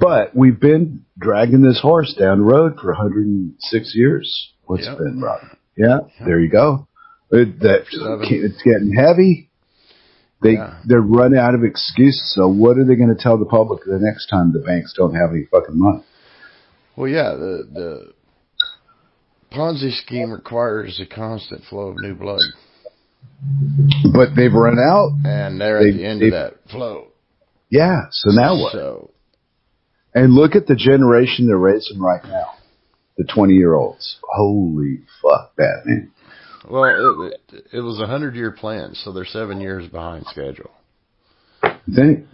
but we've been dragging this horse down the road for 106 years. What's Yep. been, Rob? Yeah, there you go. It, that, it's getting heavy. They Yeah. they're running out of excuses. So what are they going to tell the public the next time the banks don't have any fucking money? Well, yeah. The the Ponzi scheme requires a constant flow of new blood, But they've run out. and they're at the end they- of that flow. Yeah. So now what? So And look at the generation they're raising right now. The 20 year olds. Holy fuck, Batman. well, it, it, it was a hundred year plan, so they're seven years behind schedule. Think.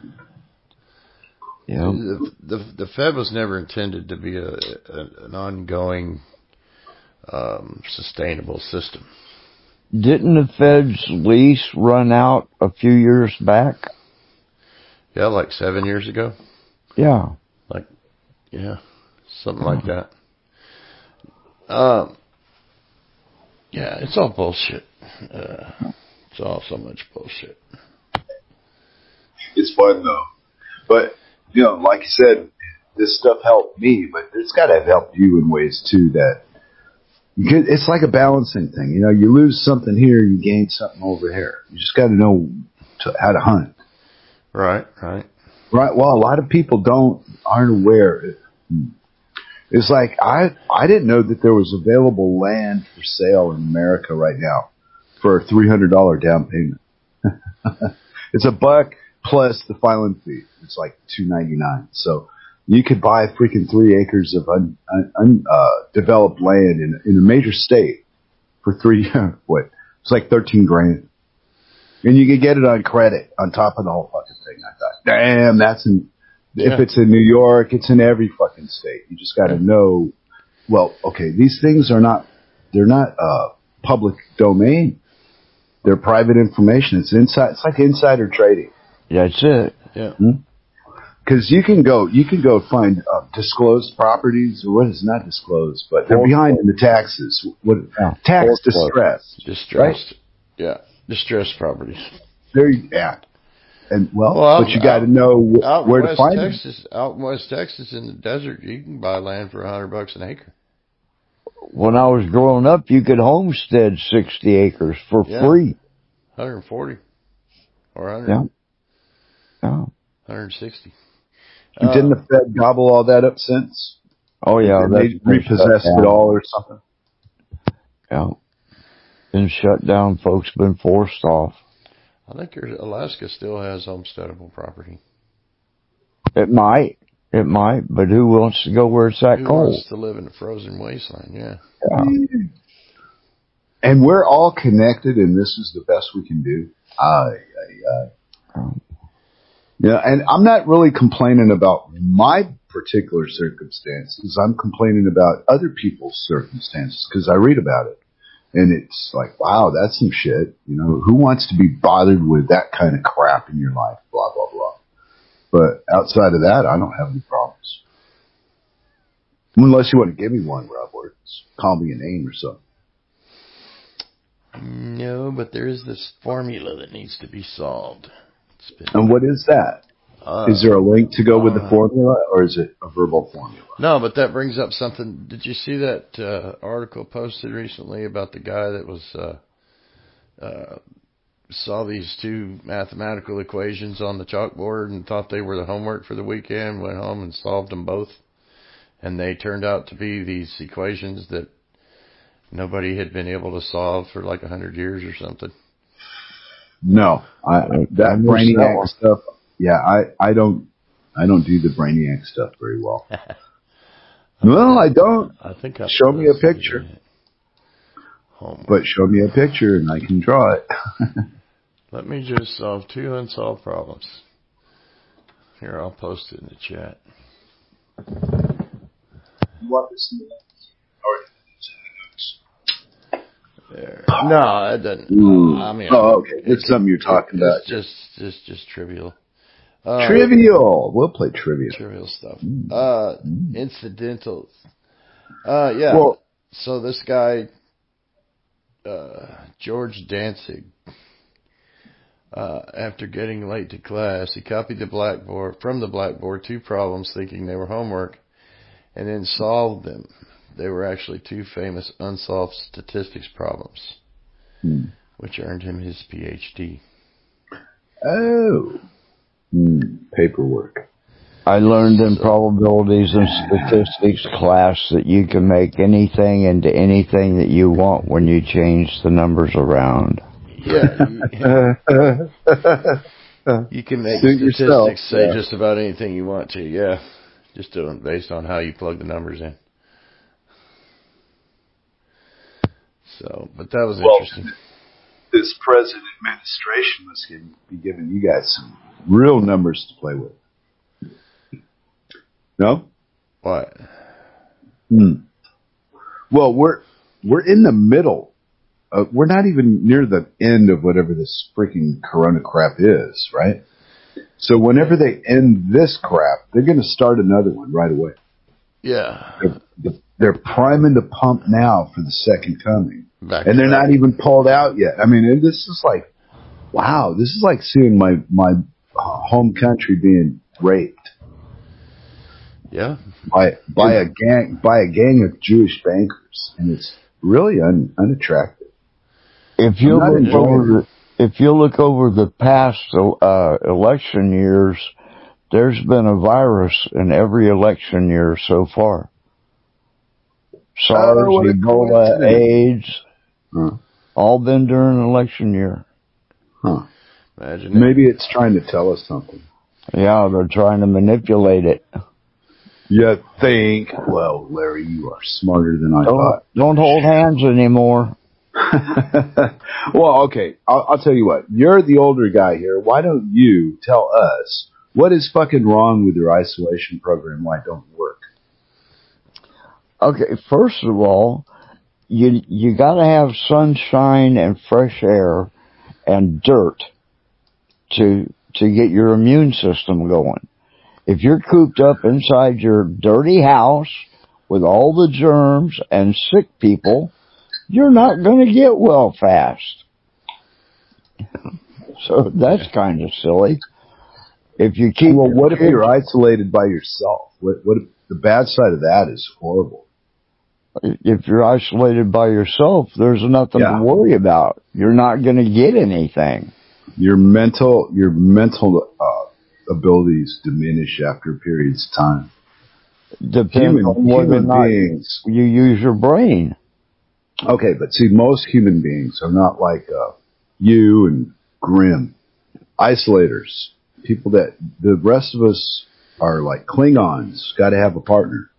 Yeah. The, the the Fed was never intended to be a, a an ongoing, um, sustainable system. Didn't the Fed's lease run out a few years back? Yeah, like seven years ago. Yeah. Like, yeah, something like that. Um, yeah, it's all bullshit. Uh, it's all so much bullshit. It's fun though. But, you know, like you said, this stuff helped me, but it's got to have helped you in ways too that it's like a balancing thing. You know, you lose something here, you gain something over here. You just got to know to, how to hunt. Right, right. Right. Well, a lot of people don't, aren't aware. It's like, I, I didn't know that there was available land for sale in America right now for a $300 down payment. it's a buck plus the filing fee. It's like two ninety nine. So you could buy freaking three acres of undeveloped un, un, uh, land in in a major state for three what? It's like thirteen grand, and you could get it on credit on top of the whole fucking thing. I thought, damn, that's in. Yeah. If it's in New York, it's in every fucking state. You just got to know. Well, okay, these things are not. They're not uh, public domain. They're private information. It's inside. It's like insider trading. That's it. Yeah. Because you can go, you can go find uh, disclosed properties, or what is not disclosed, but they're behind in the taxes. What Yeah. tax Foreclosed. distress? Distressed. Yeah. Distressed properties. There, you- yeah. And well, Well, but you out- got to know wh- Out in where to West find them. Texas, out in West Texas in the desert, you can buy land for a hundred bucks an acre. When I was growing up, you could homestead 60 acres for Yeah. free. 140 or 100, Yeah. Yeah. 160. Didn't Uh, the Fed gobble all that up since? Oh yeah, And they repossessed it all or something. Yeah. Been shut down. Folks been forced off. I think there's, Alaska still has homesteadable property. It might. It might, but who wants to go where it's that Who cold? wants to live in a frozen wasteland? Yeah. Yeah. And we're all connected, and this is the best we can do. Aye, aye, aye. Yeah, and I'm not really complaining about my particular circumstances. I'm complaining about other people's circumstances because I read about it. And it's like, wow, that's some shit. You know, who wants to be bothered with that kind of crap in your life? Blah, blah, blah. But outside of that, I don't have any problems. Unless you want to give me one, Rob, or call me a name or something. No, but there is this formula that needs to be solved. It's And what is that? uh, Is there a link to go with the uh, formula, or is it a verbal formula? No, but that brings up something. Did you see that uh, article posted recently about the guy that was uh, uh, saw these two mathematical equations on the chalkboard and thought they were the homework for the weekend? Went home and solved them both, and they turned out to be these equations that nobody had been able to solve for like a hundred years or something. No, I, I that missed that brainiac one. stuff. Yeah, I, I don't, I don't do the brainiac stuff very well. no, I don't. I think I Show me a picture. Homework. But show me a picture and I can draw it. Let me just solve two unsolved problems. Here, I'll post it in the chat. There. No, it doesn't. Ooh. I mean, oh, okay. It's something you're talking about. Just, just, just trivial. Uh, Trivial. We'll play trivia. trivial stuff. Uh, incidentals. Uh, yeah. Well- so this guy, uh, George Dantzig, uh, after getting late to class, he copied the blackboard from the blackboard two problems, thinking they were homework, and then solved them. They were actually two famous unsolved statistics problems, Hmm. which earned him his PhD. Oh. Hmm. Paperwork. I learned in probabilities and statistics class that you can make anything into anything that you want when you change the numbers around. Yeah, you, you can make Suit statistics yourself, say yeah. just about anything you want to. Yeah, just doing based on how you plug the numbers in. So, but that was Well, interesting. this present administration must be giving you guys some real numbers to play with. No? What? Hmm. Well, we're we're in the middle. We're not even near the end of whatever this freaking Corona crap is, right? So whenever they end this crap, they're going to start another one right away. Yeah, They're, they're priming the pump now for the second coming, back and they're back. not even pulled out yet. I mean, this is like, wow, this is like seeing my my home country being raped Yeah, by by a gang by a gang of Jewish bankers, and it's really un, unattractive. If you look enjoying over the, if you look over the past uh, election years, there's been a virus in every election year so far. SARS, Oh, Ebola. AIDS, Huh. all been during election year. Huh. imagine it. Maybe it's trying to tell us something. Yeah, they're trying to manipulate it. You think? Well, Larry, you are smarter than I Don't, thought. don't hold hands anymore. well, okay. I'll, I'll tell you what. You're the older guy here. Why don't you tell us what is fucking wrong with your isolation program? Why don't? Okay, first of all, you you got to have sunshine and fresh air and dirt to to get your immune system going. If you're cooped up inside your dirty house with all the germs and sick people, you're not going to get well fast. So that's kind of silly. If you keep Well, what if you're isolated by yourself? What what if, the bad side of that is horrible. If you're isolated by yourself, there's nothing Yeah. to worry about. You're not going to get anything. Your mental your mental uh, abilities diminish after periods of time. Depends Human on whether human beings. you use your brain. Okay, but see, most human beings are not like uh, you and Grim, isolators. People that the rest of us are like Klingons. Got to have a partner.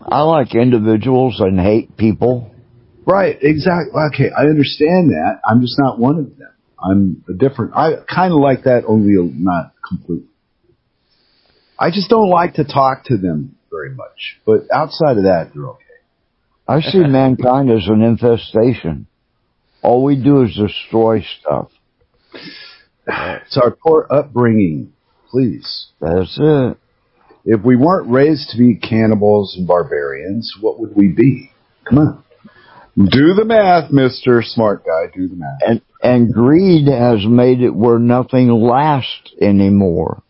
I like individuals and hate people. Right, exactly. Okay, I understand that. I'm just not one of them. I'm a different. I kind of like that, only not completely. I just don't like to talk to them very much. But outside of that, they're okay. I see mankind as an infestation. All we do is destroy stuff. It's our poor upbringing. Please, That's it. If we weren't raised to be cannibals and barbarians, what would we be? Come on, do the math, Mister Smart Guy. Do the math. And and greed has made it where nothing lasts anymore.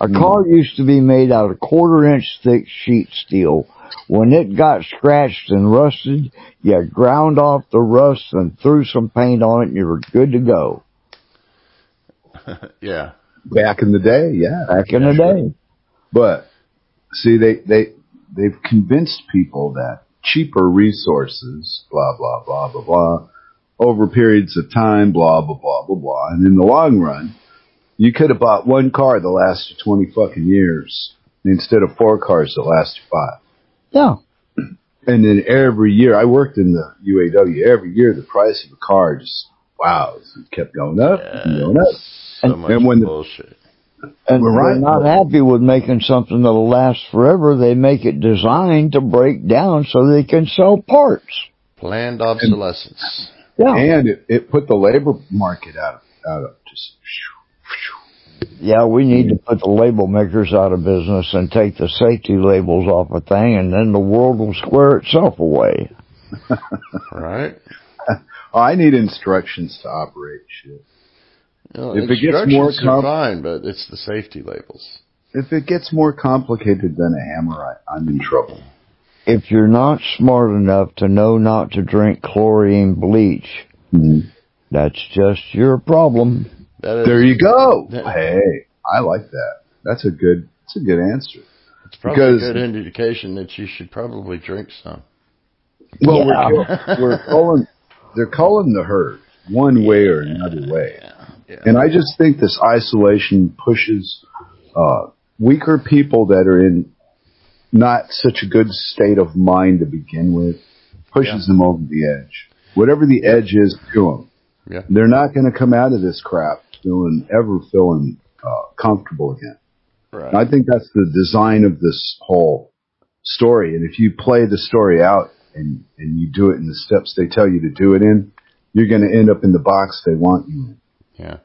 A hmm. car used to be made out of quarter inch thick sheet steel. When it got scratched and rusted, you ground off the rust and threw some paint on it and you were good to go. yeah. Back in the day, yeah. Back in the day. But see, they they they've convinced people that cheaper resources, blah blah blah blah blah, over periods of time, blah blah blah blah blah, and in the long run, you could have bought one car that lasted twenty fucking years instead of four cars that lasted five. Yeah. And then every year, I worked in the UAW. Every year, the price of a car just wow, it kept going up and going up. So And- much and when the- bullshit. And We're right. they're not happy with making something that'll last forever. They make it designed to break down so they can sell parts. Planned obsolescence. Yeah. And it, it put the labor market out of, out of just. Yeah, we need to put the label makers out of business and take the safety labels off a thing and then the world will square itself away. Right? Oh, I need instructions to operate shit. You If it gets more com- fine, but it's the safety labels. If it gets more complicated than a hammer, I, I'm in trouble. If you're not smart enough to know not to drink chlorine bleach, Mhm. that's just your problem. That is, There you go. That- Hey, I like that. That's a good. That's a good answer. It's probably because- a good indication that you should probably drink some. Well, Yeah. we're, we're calling. They're calling the herd one way or another way, Yeah. And I just think this isolation pushes uh, weaker people that are in not such a good state of mind to begin with, pushes them over the edge. Whatever the edge is to them, Yeah. they're not going to come out of this crap feeling ever feeling uh, comfortable again. Right. I think that's the design of this whole story. And if you play the story out and, and you do it in the steps they tell you to do it in, you're going to end up in the box they want you in. Yeah.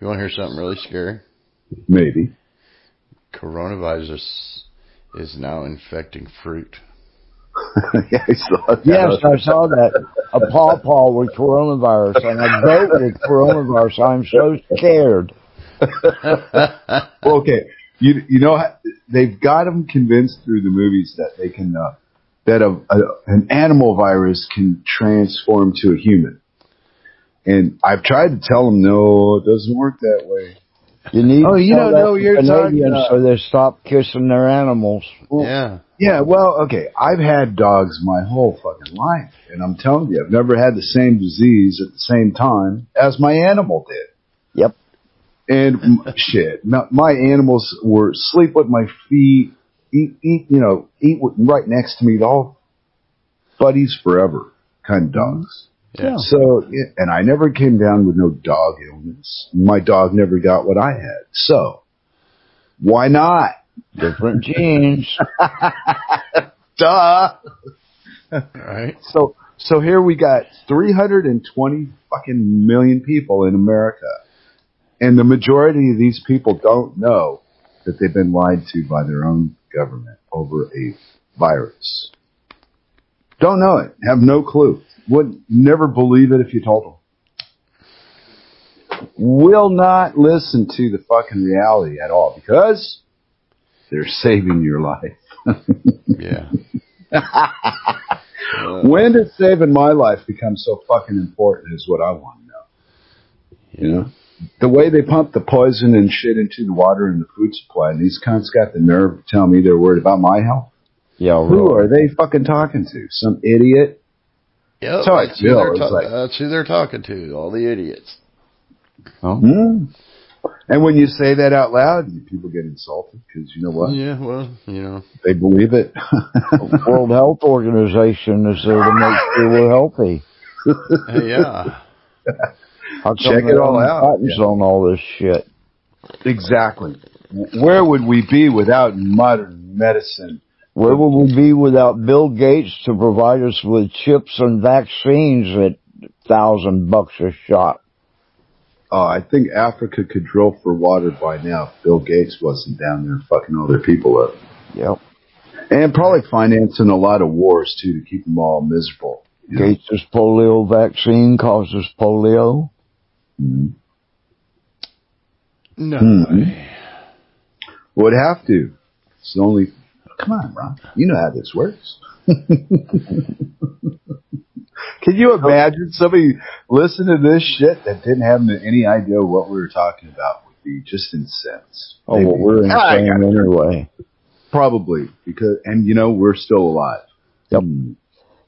You want to hear something really scary? Maybe. Coronavirus is now infecting fruit. yeah, I saw that. Yes, I saw that. A pawpaw with coronavirus and a goat with coronavirus. I'm so scared. well, okay. You you know they've got them convinced through the movies that they can uh, that a, a an animal virus can transform to a human. And I've tried to tell them no, it doesn't work that way. You need Oh, you tell don't know you're talking Canadians about- so they stop kissing their animals. yeah. Yeah, well, okay. I've had dogs my whole fucking life, and I'm telling you, I've never had the same disease at the same time as my animal did. Yep. And shit, my, my animals were sleep with my feet, eat, eat, you know, eat right next to me, all buddies forever kind of dogs. Yeah. So, and I never came down with no dog illness. My dog never got what I had. So, why not? Different genes. Duh. All right. So so here we got 320 fucking million people in America. And the majority of these people don't know that they've been lied to by their own government over a virus. Don't know it. Have no clue. Would never believe it if you told them. Will not listen to the fucking reality at all because they're saving your life. Yeah. When did saving my life become so fucking important is what I want to know. You know? The way they pump the poison and shit into the water and the food supply, and these cunts got the nerve to tell me they're worried about my health. Yeah, Who really. are they fucking talking to? Some idiot? Yep, So that's, who they're ta- like- that's who they're talking to. All the idiots. Huh? Hmm? And when you say that out loud, people get insulted because you know what? Yeah. Well, you know. They believe it. World Health Organization is there to make sure we're healthy. Hey, yeah. How come Check it all haven't out. patents Yeah. on all this shit. exactly. Where would we be without modern medicine? Where would we be without Bill Gates to provide us with chips and vaccines at thousand bucks a shot? Oh, I think Africa could drill for water by now if Bill Gates wasn't down there fucking all their people up. Yep. And probably financing a lot of wars too to keep them all miserable. you know? Gates' polio vaccine causes polio. Mhm. No. Hmm. Would have to. It's the only. Come on, Ron. You know how this works. Can you imagine somebody listen to this shit that didn't have any idea what we were talking about? Would be just incensed. Oh, well, we're "Ah, I insane got it." anyway. Probably because, and you know, we're still alive. Yep.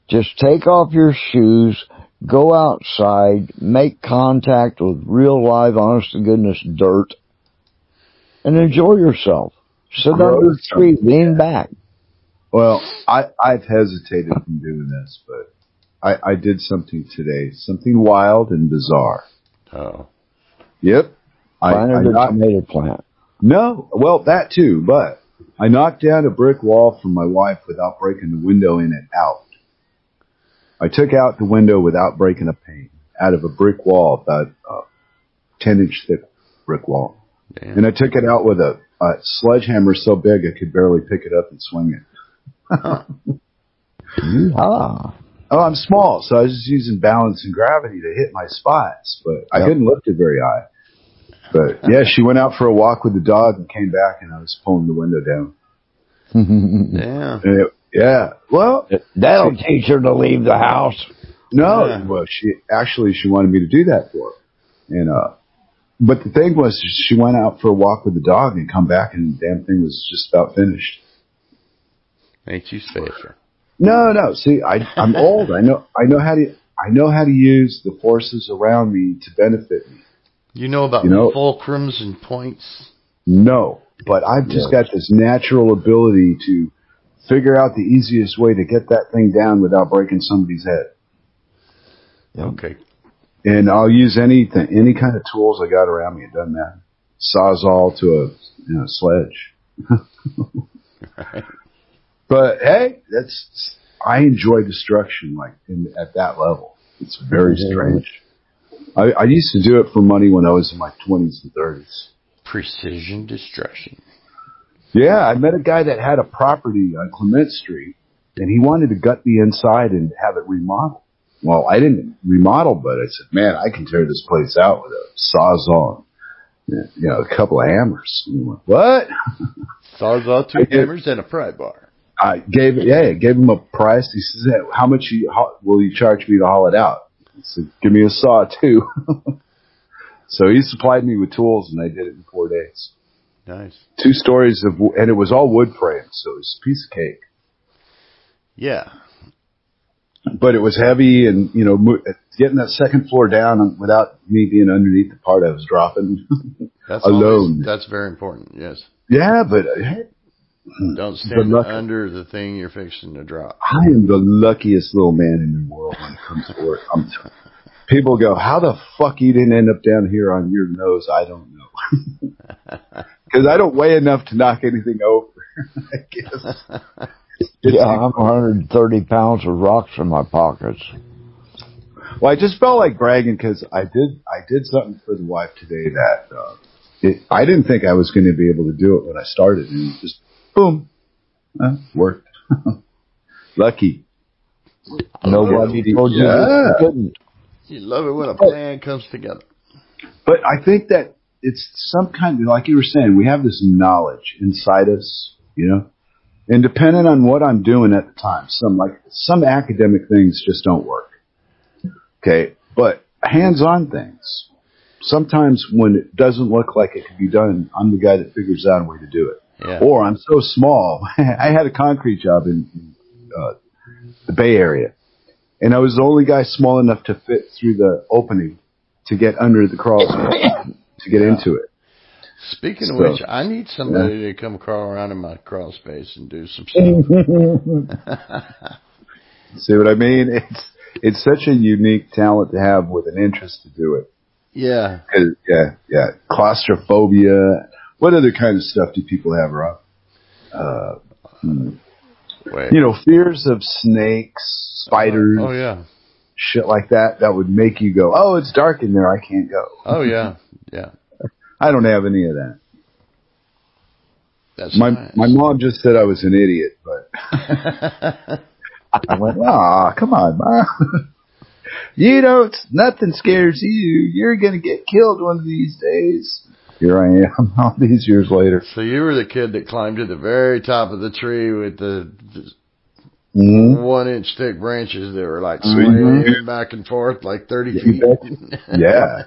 Just take off your shoes, go outside, make contact with real live, honest to goodness dirt, and enjoy yourself. Sit Grow under a tree, lean back. Well, I, I've hesitated from doing this, but I, I did something today, something wild and bizarre. Oh. Yep. I, Planted I a knocked, tomato plant. no, well, that too, but I knocked down a brick wall for my wife without breaking the window in it out. I took out the window without breaking a pane out of a brick wall, about a 10 inch thick brick wall. Damn. And I took it out with a, a sledgehammer so big I could barely pick it up and swing it. Ah, Oh, I'm small, so I was just using balance and gravity to hit my spots, but I Yep. couldn't lift it very high. But yeah, she went out for a walk with the dog and came back, and I was pulling the window down. Damn. And it, yeah, well, That'll teach her to leave the house. no, Yeah. well, she actually she wanted me to do that for her, and uh, but the thing was, she went out for a walk with the dog and come back, and the damn thing was just about finished. Ain't you special? No, no. See, I, I'm old. I know. I know how to. I know how to use the forces around me to benefit me. You know about You know- fulcrums and points? No, but I've just got this natural ability to figure out the easiest way to get that thing down without breaking somebody's head. Okay. And I'll use anything, any kind of tools I got around me. It doesn't matter. Sawzall to a you know, sledge. But hey, that's I enjoy destruction like in, at that level. It's very strange. I, I used to do it for money when I was in my twenties and thirties. Precision destruction. Yeah, I met a guy that had a property on Clement Street, and he wanted to gut the inside and have it remodeled. Well, I didn't remodel, but I said, "Man, I can tear this place out with a sawzall, and, you know, a couple of hammers." And went, "What?" Sawzall, two did. hammers, and a pry bar. I gave yeah, I gave him a price. He says, "Hey, "How much you, how, will you charge me to haul it out?" I said, "Give me a saw too." so he supplied me with tools, and I did it in four days. Nice. Two stories of, and it was all wood frame, so it was a piece of cake. Yeah. But it was heavy and you know mo- getting that second floor down without me being underneath the part I was dropping. That's Alone. always- that's very important. Yes. yeah, but Don't The stand luck- under the thing you're fixing to drop. I am the luckiest little man in the world when it comes to work. I'm t- people go, "How the fuck you didn't end up down here on your nose?" I don't know, because I don't weigh enough to knock anything over. I guess Yeah, I'm 130 pounds with rocks in my pockets. Well, I just felt like bragging because I did I did something for the wife today that uh, it, I didn't think I was going to be able to do it when I started, and it just boom, uh, worked. Lucky. Nobody told you Yeah. you couldn't. You love it when a plan comes together. But I think that it's some kind of, like you were saying, we have this knowledge inside us, you know, and depending on what I'm doing at the time, some like some academic things just don't work. Okay. But hands-on things, sometimes when it doesn't look like it can be done, I'm the guy that figures out a way to do it. Yeah. Or I'm so small. I had a concrete job in, uh, the Bay Area, and I was the only guy small enough to fit through the opening to get under the crawl space to get into it. Speaking of So- which, I need somebody to come crawl around in my crawl space and do some stuff. See what I mean? It's it's such a unique talent to have with an interest to do it. yeah. Yeah, yeah. Claustrophobia. What other kind of stuff do people have, Rob? Uh, hmm. Wait. you know, fears of snakes, spiders, Oh yeah. shit like that. That would make you go, "Oh, it's dark in there. I can't go." Oh yeah. Yeah. I don't have any of that. That's My nice. my mom just said I was an idiot, but I went, "Ah, come on, mom. you don't. Nothing scares you. You're gonna get killed one of these days." Here I am, all these years later. so you were the kid that climbed to the very top of the tree with the, the Mhm. one inch thick branches that were like Mhm. back and forth like thirty feet. Yeah.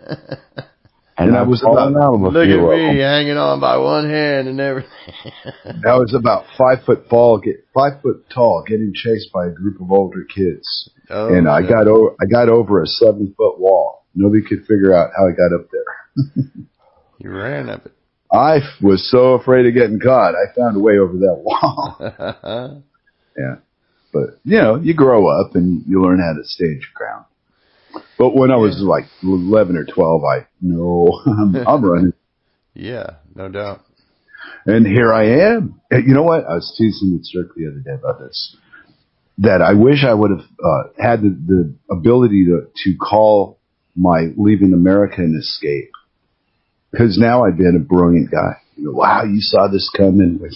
And, And I was about- out of a Look at me hanging on by one hand and everything. I was about five foot tall, get five foot tall, getting chased by a group of older kids, oh, and I got over. I got over a seven foot wall. Nobody could figure out how I got up there. You ran up it. I was so afraid of getting caught. I found a way over that wall. yeah, but you know, you grow up and you learn how to stage ground. But when I was like eleven or twelve, I no, I'm, I'm running. yeah, no doubt. And here I am. And You know what? I was teasing with Cirque the other day about this. That I wish I would have uh, had the, the ability to to call my leaving America an escape. Because now I've been a brilliant guy. You know, wow, you saw this coming.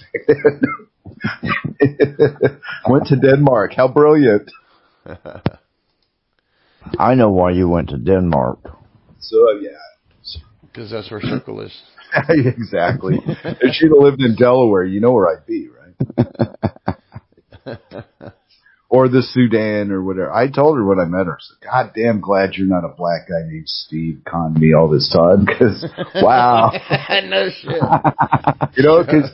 Went to Denmark. How brilliant. I know why you went to Denmark. So uh, yeah, Because that's where Circle is. exactly. If she'd have lived in Delaware, you know where I'd be, right? or the Sudan or whatever. I told her when I met her, I said, God damn glad you're not a black guy named Steve conned me all this time because, wow. no shit. you know, because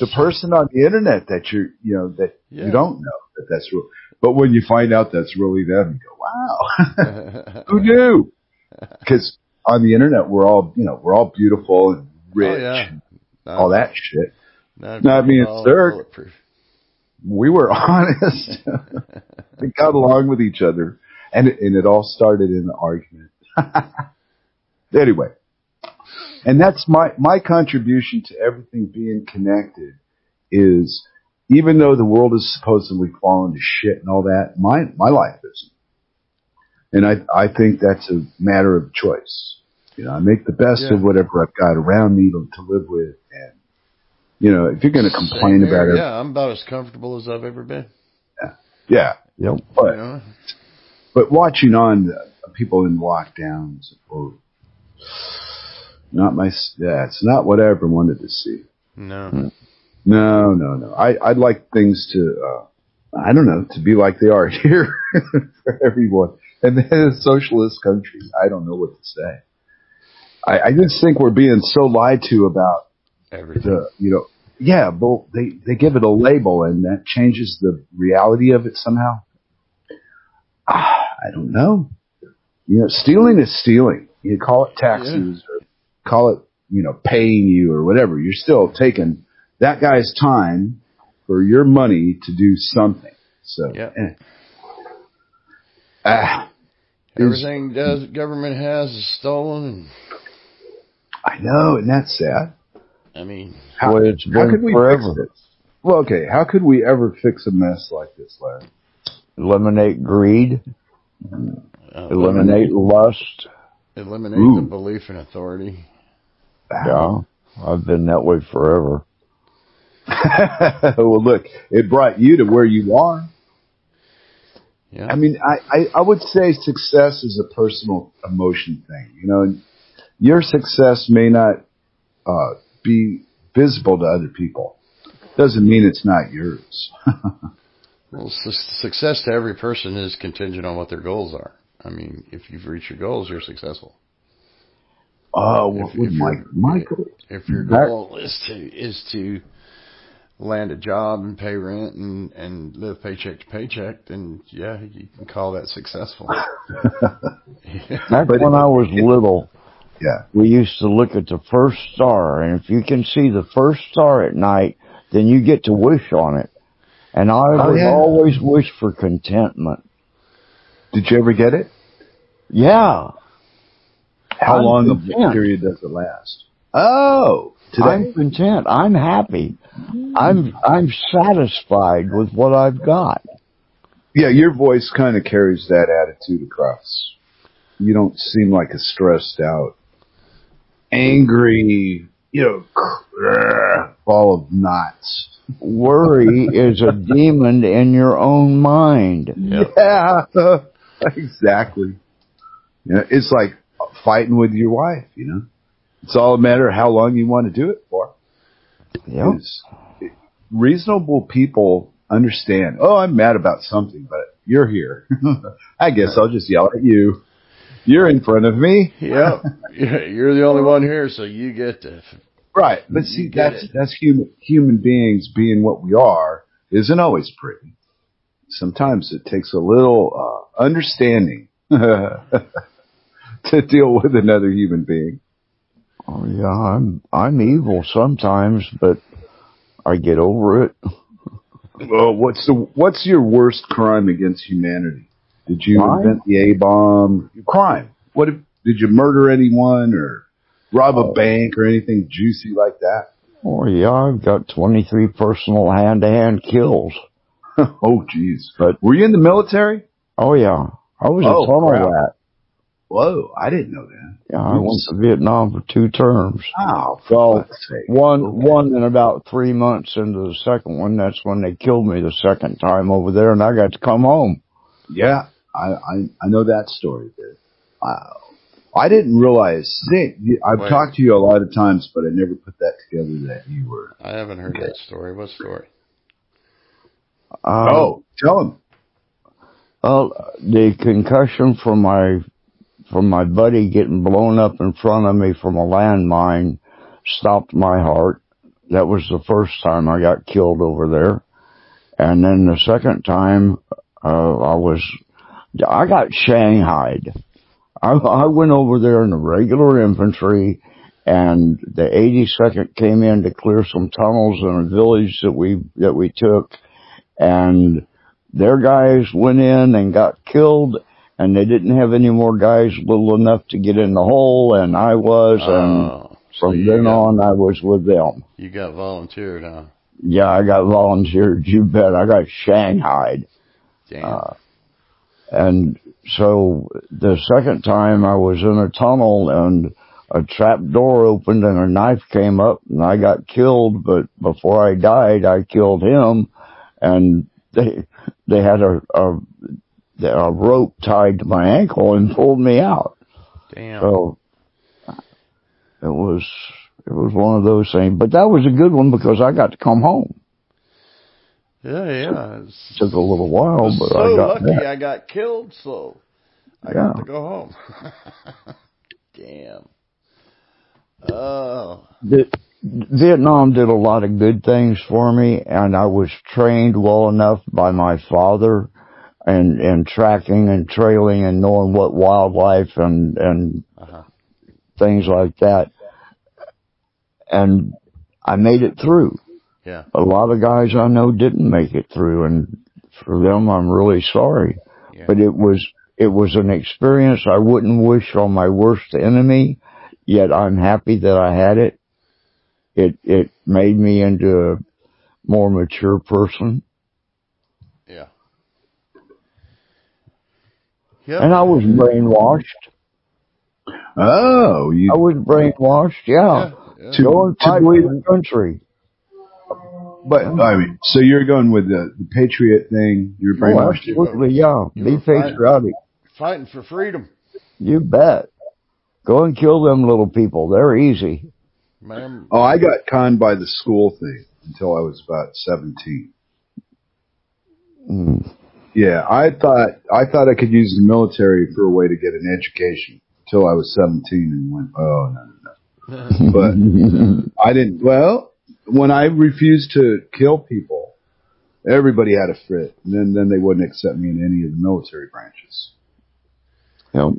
the person on the internet that you're, you know, that Yeah. you don't know that that's real. But when you find out that's really them, you go, wow, who knew? Because on the internet, we're all, you know, we're all beautiful and oh, rich Oh, yeah. and all that shit. No, Not me and bulletproof. we were honest. we got along with each other, and and it all started in an argument. anyway, and that's my my contribution to everything being connected is even though the world is supposedly falling to shit and all that, my my life isn't, and I I think that's a matter of choice. You know, I make the best Yeah. of whatever I've got around me to, to live with, and you know, if you're going to complain about it, Yeah, I'm about as comfortable as I've ever been. yeah, yeah, Yep. but You know? But watching on the people in lockdowns, or not my, yeah, it's not what I ever wanted to see. No. Mm. No, no, no. I, I'd like things to, uh, I don't know, to be like they are here for everyone. And then a socialist country, I don't know what to say. I, I just think we're being so lied to about Everything. the, you know, yeah, but they, they give it a label and that changes the reality of it somehow. Ah, I don't know. You know, stealing is stealing. You call it taxes or call it, you know, paying you or whatever. You're still taking that guy's time for your money to do something. So, Yep. eh. ah, Everything does government has is stolen. I know, and that's sad. I mean, How, Well, it's how could we forever. fix this? well, okay, how could we ever fix a mess like this, Larry? Eliminate greed. Uh, Eliminate lust. eliminate Ooh. the belief in authority. Yeah. I've been that way forever. well, look, it brought you to where you are. Yeah. I mean, I, I, I would say success is a personal emotion thing. You know, your success may not uh, be visible to other people. Doesn't mean it's not yours. Well, su- success to every person is contingent on what their goals are. I mean, if you've reached your goals, you're successful. Oh, what If- if my you're- Michael? If your goal is to is to land a job and pay rent and and live paycheck to paycheck, then yeah, you can call that successful. Back But when it- I was little, Yeah. we used to look at the first star, and if you can see the first star at night, then you get to wish on it. And I Oh, would yeah. always wish for contentment. Did you ever get it? Yeah. How I'm long a content. period does it last? Oh, today. I'm content. I'm happy. I'm I'm satisfied with what I've got. Yeah, your voice kind of carries that attitude across. You don't seem like a stressed out, angry, you know, ball of knots. Worry is a demon in your own mind. Yep. Yeah, exactly. Yeah, it's like fighting with your wife, you know. It's all a matter of how long you want to do it for. Yep. Reasonable people understand. Oh, I'm mad about something, but you're here. I guess I'll just yell at you. You're in front of me, Yep. Yeah, You're the only one here, so you get to. right? But see, that's it. that's human human beings being what we are isn't always pretty. Sometimes it takes a little uh, understanding to deal with another human being. Oh yeah, I'm I'm evil sometimes, but I get over it. Well, what's the what's your worst crime against humanity? Did you Crime? invent the A bomb? Crime. What if, did you murder anyone or rob a oh. bank or anything juicy like that? Oh yeah, I've got 23 personal hand-to-hand kills. oh, jeez. But- were you in the military? Oh yeah, I was Oh, a tunnel crap. rat. Whoa, I didn't know that. Yeah, I went to Vietnam for two terms. Oh, So, for fuck's sake. One, one in about three months into the second one, that's when they killed me the second time over there and I got to come home. Yeah, I, I I know that story. Dude. Wow. I didn't realize. See, I've Wait. talked to you a lot of times, but I never put that together that you were. I haven't heard that story. What story? Uh, oh, tell him. Well, the concussion from my from my buddy getting blown up in front of me from a landmine stopped my heart. That was the first time I got killed over there, and then the second time uh, I was I got shanghaied. I, I went over there in the regular infantry, and the 82nd came in to clear some tunnels in a village that we that we took, and their guys went in and got killed and they didn't have any more guys little enough to get in the hole and I was and Oh, so from then got, on I was with them. you got volunteered, huh? Yeah, I got volunteered, you bet. I got shanghaied. Damn. Uh, and so the second time I was in a tunnel and a trap door opened and a knife came up and I got killed, but before I died, I killed him and they, they had a, a, a rope tied to my ankle and pulled me out. Damn. So it was, it was one of those things, but that was a good one because I got to come home. yeah, yeah. It's Took a little while, but so I got lucky that. I got killed, so I Yeah. got to go home. Damn. Oh, the, Vietnam did a lot of good things for me, and I was trained well enough by my father and and tracking and trailing and knowing what wildlife and and uh-huh. things like that. And I made it through. yeah. A lot of guys I know didn't make it through, and for them, I'm really sorry. Yeah. But it was it was an experience I wouldn't wish on my worst enemy. Yet I'm happy that I had it. It it made me into a more mature person. Yeah. Yep. And I was brainwashed. Oh, you I was brainwashed, yeah. Yeah, To- and to fight the country. But I mean, so you're going with the, the patriot thing. You're Oh, brainwashed. absolutely, yeah. You Be patriotic. Fighting for freedom, You bet. Go and kill them little people. They're easy. man. oh, I got conned by the school thing until I was about 17. Mm. Yeah, I thought I thought I could use the military for a way to get an education until I was 17 and went, oh no, no, no. But I didn't. Well, when I refused to kill people, everybody had a fit, and then then they wouldn't accept me in any of the military branches. Yep.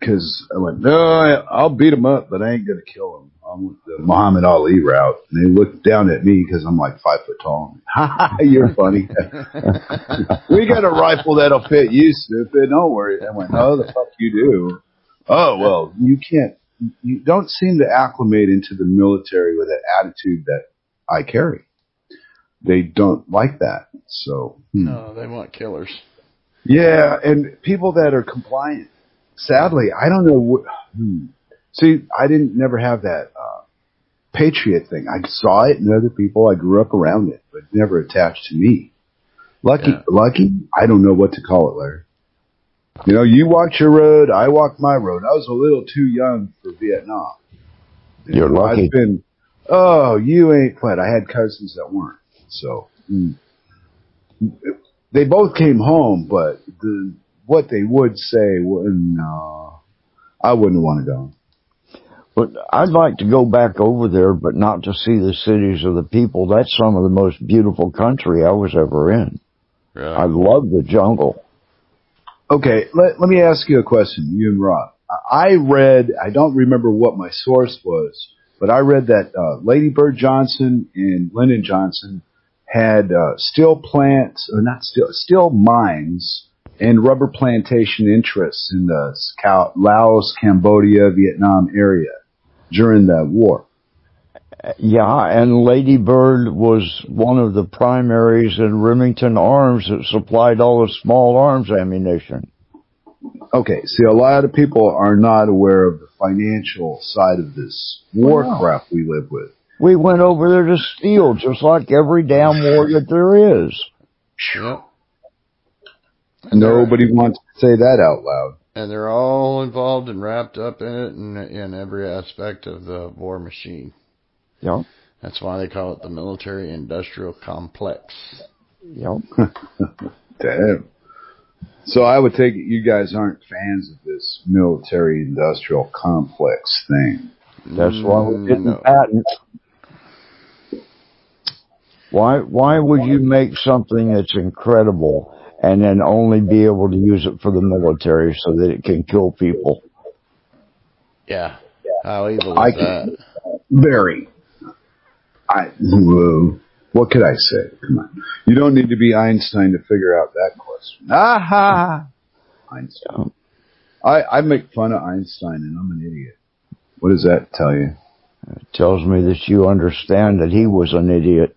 because I went, no, I- I'll beat him up, but I ain't gonna kill him. I went the Muhammad Ali route, and they looked down at me because I'm like five foot tall. Ha ha, you're funny. we got a rifle that'll fit you, stupid. Don't worry. I went, no, the fuck you do. Oh well, you can't. You don't seem to acclimate into the military with that attitude that I carry. They don't like that. So hmm. No, they want killers. yeah, and people that are compliant. Sadly, I don't know. What, hmm. See, I didn't never have that uh, patriot thing. I saw it in other people. I grew up around it, but never attached to me. Lucky, Yeah. lucky. I don't know what to call it, Larry. You know, you walked your road. I walked my road. I was a little too young for Vietnam. You're lucky. I've been. Oh, you ain't played. I had cousins that weren't. So hmm. they both came home, but the what they would say, well, no, I wouldn't want to go. But I'd like to go back over there, but not to see the cities or the people. That's some of the most beautiful country I was ever in. I love the jungle. Okay, let, let me ask you a question, you and Rob. I read, I don't remember what my source was, but I read that uh, Lady Bird Johnson and Lyndon Johnson had uh, steel plants, or not steel, steel mines and rubber plantation interests in the Laos, Cambodia, Vietnam area during that war. Yeah, and Lady Bird was one of the primaries in Remington Arms that supplied all the small arms ammunition. Okay, see, a lot of people are not aware of the financial side of this war Wow. crap we live with. We went over there to steal, just like every damn war that there is. And Nobody wants to say that out loud. And they're all involved and wrapped up in it in, in every aspect of the war machine. Yep, That's why they call it the military industrial complex. yep. Damn. So I would take it you guys aren't fans of this military industrial complex thing. That's why we're getting no. patents. Why, why would you make something that's incredible and then only be able to use it for the military so that it can kill people? Yeah. How evil I is can- that? Very. I whoa. What could I say? Come on. You don't need to be Einstein to figure out that question. Aha! Einstein. I, I make fun of Einstein and I'm an idiot. What does that tell you? It tells me that you understand that he was an idiot.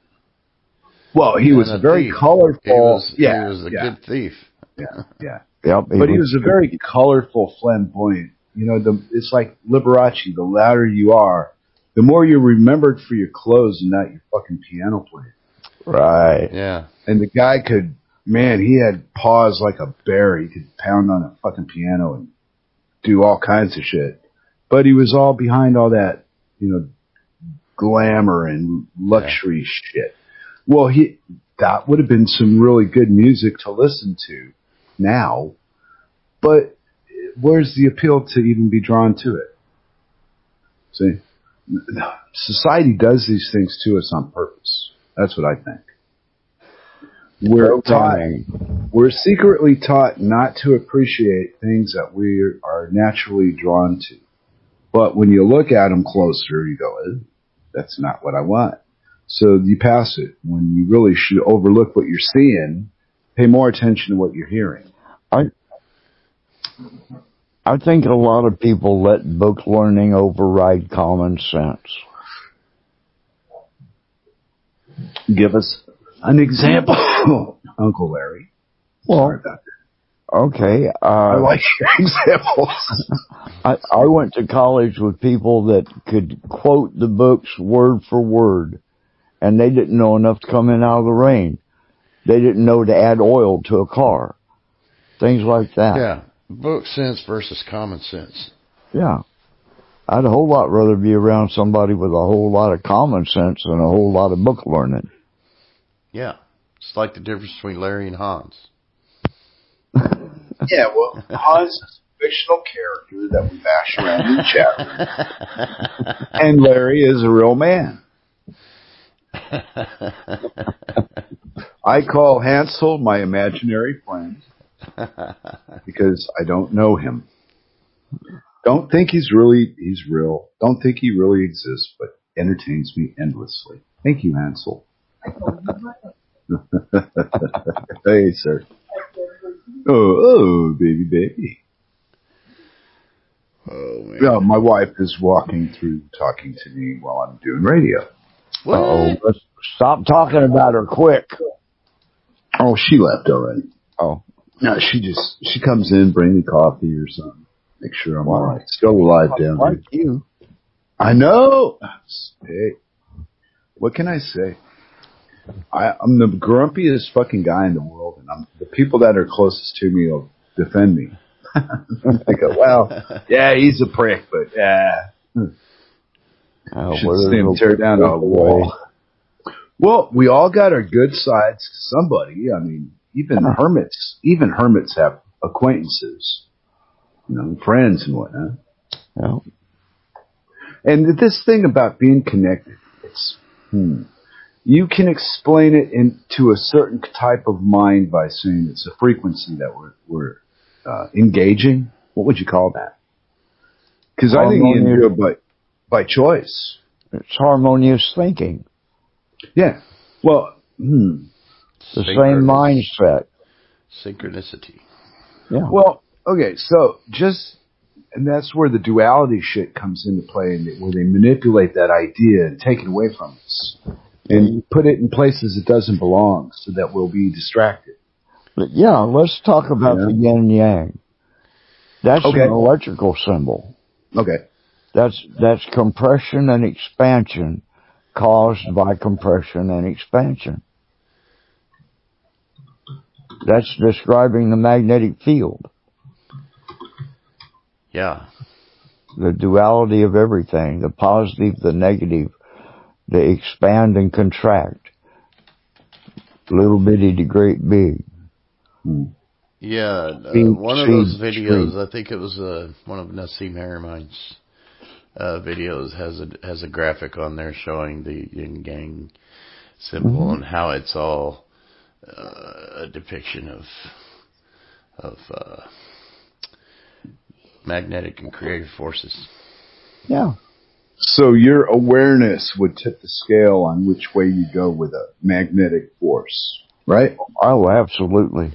Well, he was a very thief. colorful. He was, yeah, he was a yeah, good thief. yeah, yeah. Yep. But he was a very colorful, flamboyant. You know, the, it's like Liberace. The louder you are, the more you're remembered for your clothes and not your fucking piano playing. right. Yeah. And the guy could, man, he had paws like a bear. He could pound on a fucking piano and do all kinds of shit. But he was all behind all that, you know, glamour and luxury shit. Well, he, that would have been some really good music to listen to now. But where's the appeal to even be drawn to it? See? Society does these things to us on purpose. That's what I think. We're taught, we're secretly taught not to appreciate things that we are naturally drawn to. But when you look at them closer, you go, eh, that's not what I want. So you pass it when you really should overlook what you're seeing, pay more attention to what you're hearing. I I think a lot of people let book learning override common sense. Give us an example, Uncle Larry. Well, Sorry about that. okay. Uh, I like your examples. I, I went to college with people that could quote the books word for word, and they didn't know enough to come in out of the rain. They didn't know to add oil to a car. Things like that. Yeah. Book sense versus common sense. Yeah. I'd a whole lot rather be around somebody with a whole lot of common sense than a whole lot of book learning. Yeah. It's like the difference between Larry and Hans. yeah, well, Hans is a fictional character that we bash around in the chat room. And Larry is a real man. I call Hansel my imaginary friend because I don't know him. Don't think he's really he's real. Don't think he really exists, but entertains me endlessly. Thank you, Hansel. hey, sir. Oh, oh, baby, baby. oh man. Yeah, my wife is walking through talking to me while I'm doing radio. Oh, stop talking about her quick. Oh, she left already. Oh, No, she just she comes in, bring me coffee or something. Make sure I'm all right. Still alive down here. like you. I know. Hey, what can I say? I, I'm the grumpiest fucking guy in the world, and I'm the people that are closest to me will defend me. I go, well, yeah, he's a prick, but yeah, hmm. Oh, should well, see him tear down a wall. Well, we all got our good sides to somebody. I mean, even hermits, even hermits have acquaintances, you know, friends and whatnot. Yeah. And this thing about being connected, it's, hmm, you can explain it into a certain type of mind by saying it's a frequency that we're, we're uh, engaging. What would you call that? Because I think you can do it by, by choice. It's harmonious thinking. Yeah. Well, hmm. The same mindset. Synchronicity. Yeah. Well, okay, so just, and that's where the duality shit comes into play, and where they manipulate that idea and take it away from us, and put it in places it doesn't belong, so that we'll be distracted. But yeah, let's talk about Yeah. the yin and yang. That's Okay. an electrical symbol. Okay. That's that's compression and expansion caused by compression and expansion. That's describing the magnetic field, Yeah. the duality of everything, the positive, the negative, they expand and contract, little bitty to great big. Yeah, uh, one of those videos. I think it was uh, one of Nassim Haramein's uh, videos has a has a graphic on there showing the yin yang symbol Mm-hmm. and how it's all uh, a depiction of of uh, magnetic and creative forces. Yeah. So your awareness would tip the scale on which way you go with a magnetic force, right? Oh, absolutely.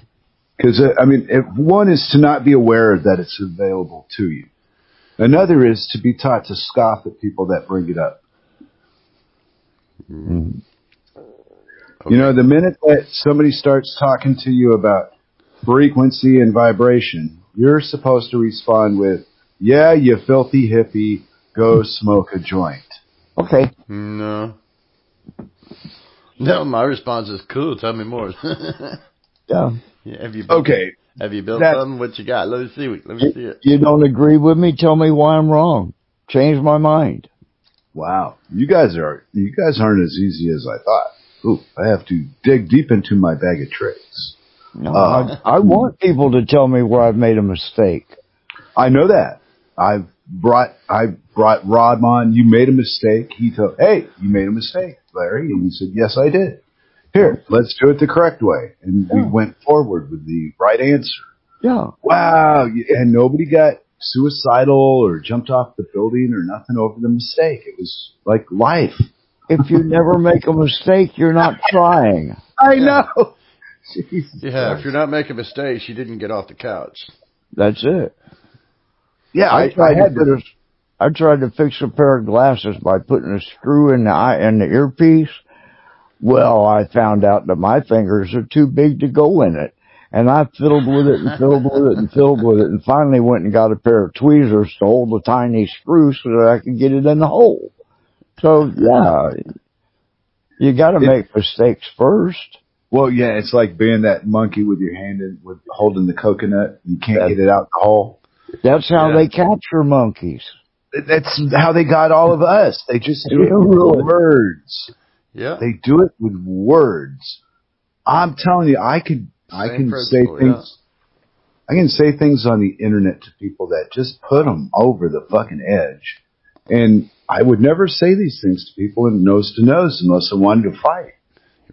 Because uh, I mean, if one is to not be aware that it's available to you, another is to be taught to scoff at people that bring it up. Mm. You know, the minute that somebody starts talking to you about frequency and vibration, you're supposed to respond with, "Yeah, you filthy hippie, go smoke a joint." Okay. No. No, my response is cool. Tell me more. Yeah. Yeah, have you built, Okay, Have you built That- something? What you got? Let me see. Let me see it. You don't agree with me? Tell me why I'm wrong. Change my mind. Wow, you guys are you guys aren't as easy as I thought. Ooh, I have to dig deep into my bag of tricks. No, Uh, I, I want people to tell me where I've made a mistake. I know that. I've brought I brought Rod on. You made a mistake. He told, "Hey, you made a mistake, Larry," and he said, "Yes, I did." Here, let's do it the correct way, and we went forward with the right answer. Yeah. Wow, and nobody got suicidal or jumped off the building or nothing over the mistake. It was like life. If you never make a mistake, you're not trying. I know. Jesus Yeah, if you're not making mistakes, you didn't get off the couch. That's it. yeah, I, I, I tried had to put to. a, I tried to fix a pair of glasses by putting a screw in the eye in the earpiece. Well, I found out that my fingers are too big to go in it. And I fiddled with it and fiddled with it and fiddled with it and finally went and got a pair of tweezers to hold the tiny screw so that I could get it in the hole. So yeah, you gotta make mistakes first. Well, yeah, it's like being that monkey with your hand in, with holding the coconut. You can't That- get it out the hole. That's how Yeah. they capture monkeys. That's how they got all of us. They just do it with words. Yeah. They do it with words. I'm telling you, I could, I Same can say things. I can say things on the internet to people that just put them over the fucking edge. And I would never say these things to people in nose to nose unless I wanted to fight.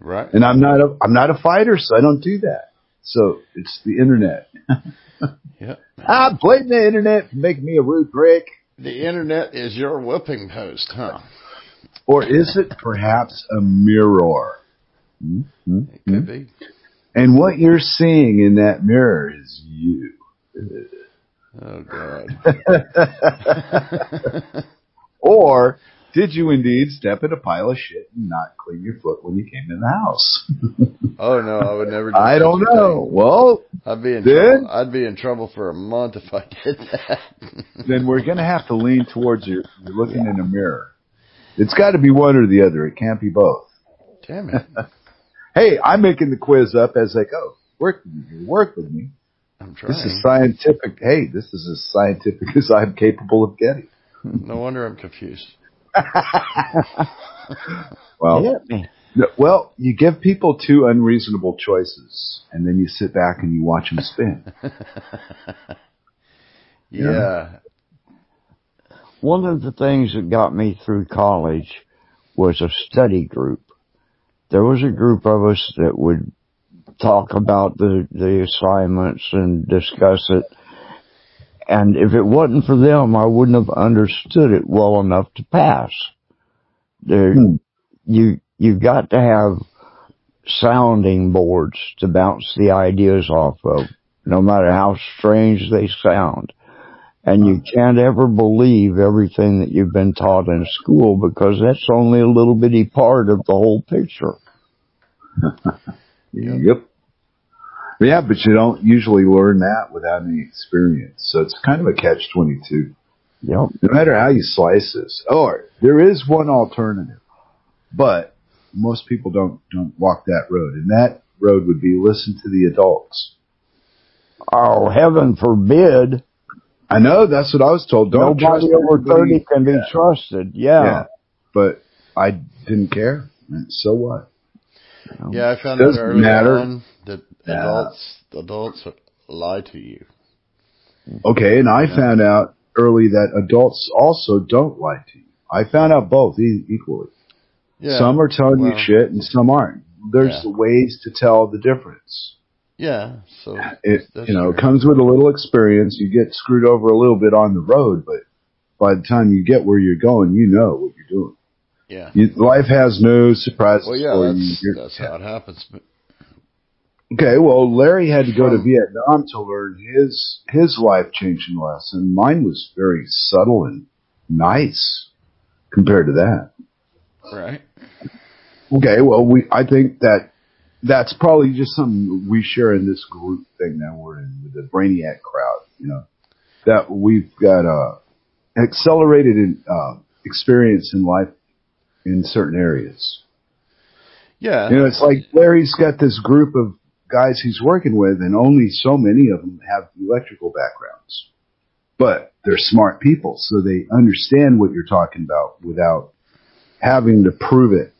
Right. And I'm not a, I'm not a fighter, so I don't do that. So it's the internet. Yeah. I blame the internet for making me a rude prick. The internet is your whipping post, huh? Or is it perhaps a mirror? Hmm? Hmm? It could be. And what you're seeing in that mirror is you. Oh God. or did you indeed step in a pile of shit and not clean your foot when you came in the house? Oh no, I would never. Do I don't know. thing. Well, I'd be in Then- trouble. I'd be in trouble for a month if I did that. then we're going to have to lean towards you. you're looking in a mirror. It's got to be one or the other. It can't be both. Damn it! Hey, I'm making the quiz up as I go. Work with me. Work with me. I'm trying. This is scientific. Hey, this is as scientific as I'm capable of getting. No wonder I'm confused. Well, no- well, you give people two unreasonable choices, and then you sit back and you watch them spin. Yeah. One of the things that got me through college was a study group. There was a group of us that would talk about the, the assignments and discuss it. And if it wasn't for them, I wouldn't have understood it well enough to pass. There, Hmm. you, you've got to have sounding boards to bounce the ideas off of, no matter how strange they sound. And you uh-huh. can't ever believe everything that you've been taught in school because that's only a little bitty part of the whole picture. Yep. Yeah, but you don't usually learn that without any experience. So it's kind of a catch 22. Yep. No matter how you slice this. Or there is one alternative, but most people don't, don't walk that road. And that road would be listen to the adults. Oh, heaven forbid. I know that's what I was told. Don't Nobody trust over everybody. 30 can be Yeah. trusted. Yeah. Yeah. But I didn't care. And so what? Yeah, I found Doesn't out early matter. on that Yeah. adults adults lie to you. Okay, and I found out early that adults also don't lie to you. I found out both e- equally. Yeah. Some are telling you shit and some aren't. There's Yeah. ways to tell the difference. Yeah. So It you know it true. comes with a little experience. You get screwed over a little bit on the road, but by the time you get where you're going, you know what you're doing. yeah. You, life has no surprises Well, yeah, for you. that's You're- that's how it happens. Okay, well, Larry had to go to Vietnam to learn his his life changing lesson. Mine was very subtle and nice compared to that. right. Okay, well, we I think that that's probably just something we share in this group thing that we're in with the Brainiac crowd. You know, that we've got a accelerated in, uh, experience in life in certain areas. Yeah. You know, it's like Larry's got this group of guys he's working with, and only so many of them have electrical backgrounds. But they're smart people, so they understand what you're talking about without having to prove it.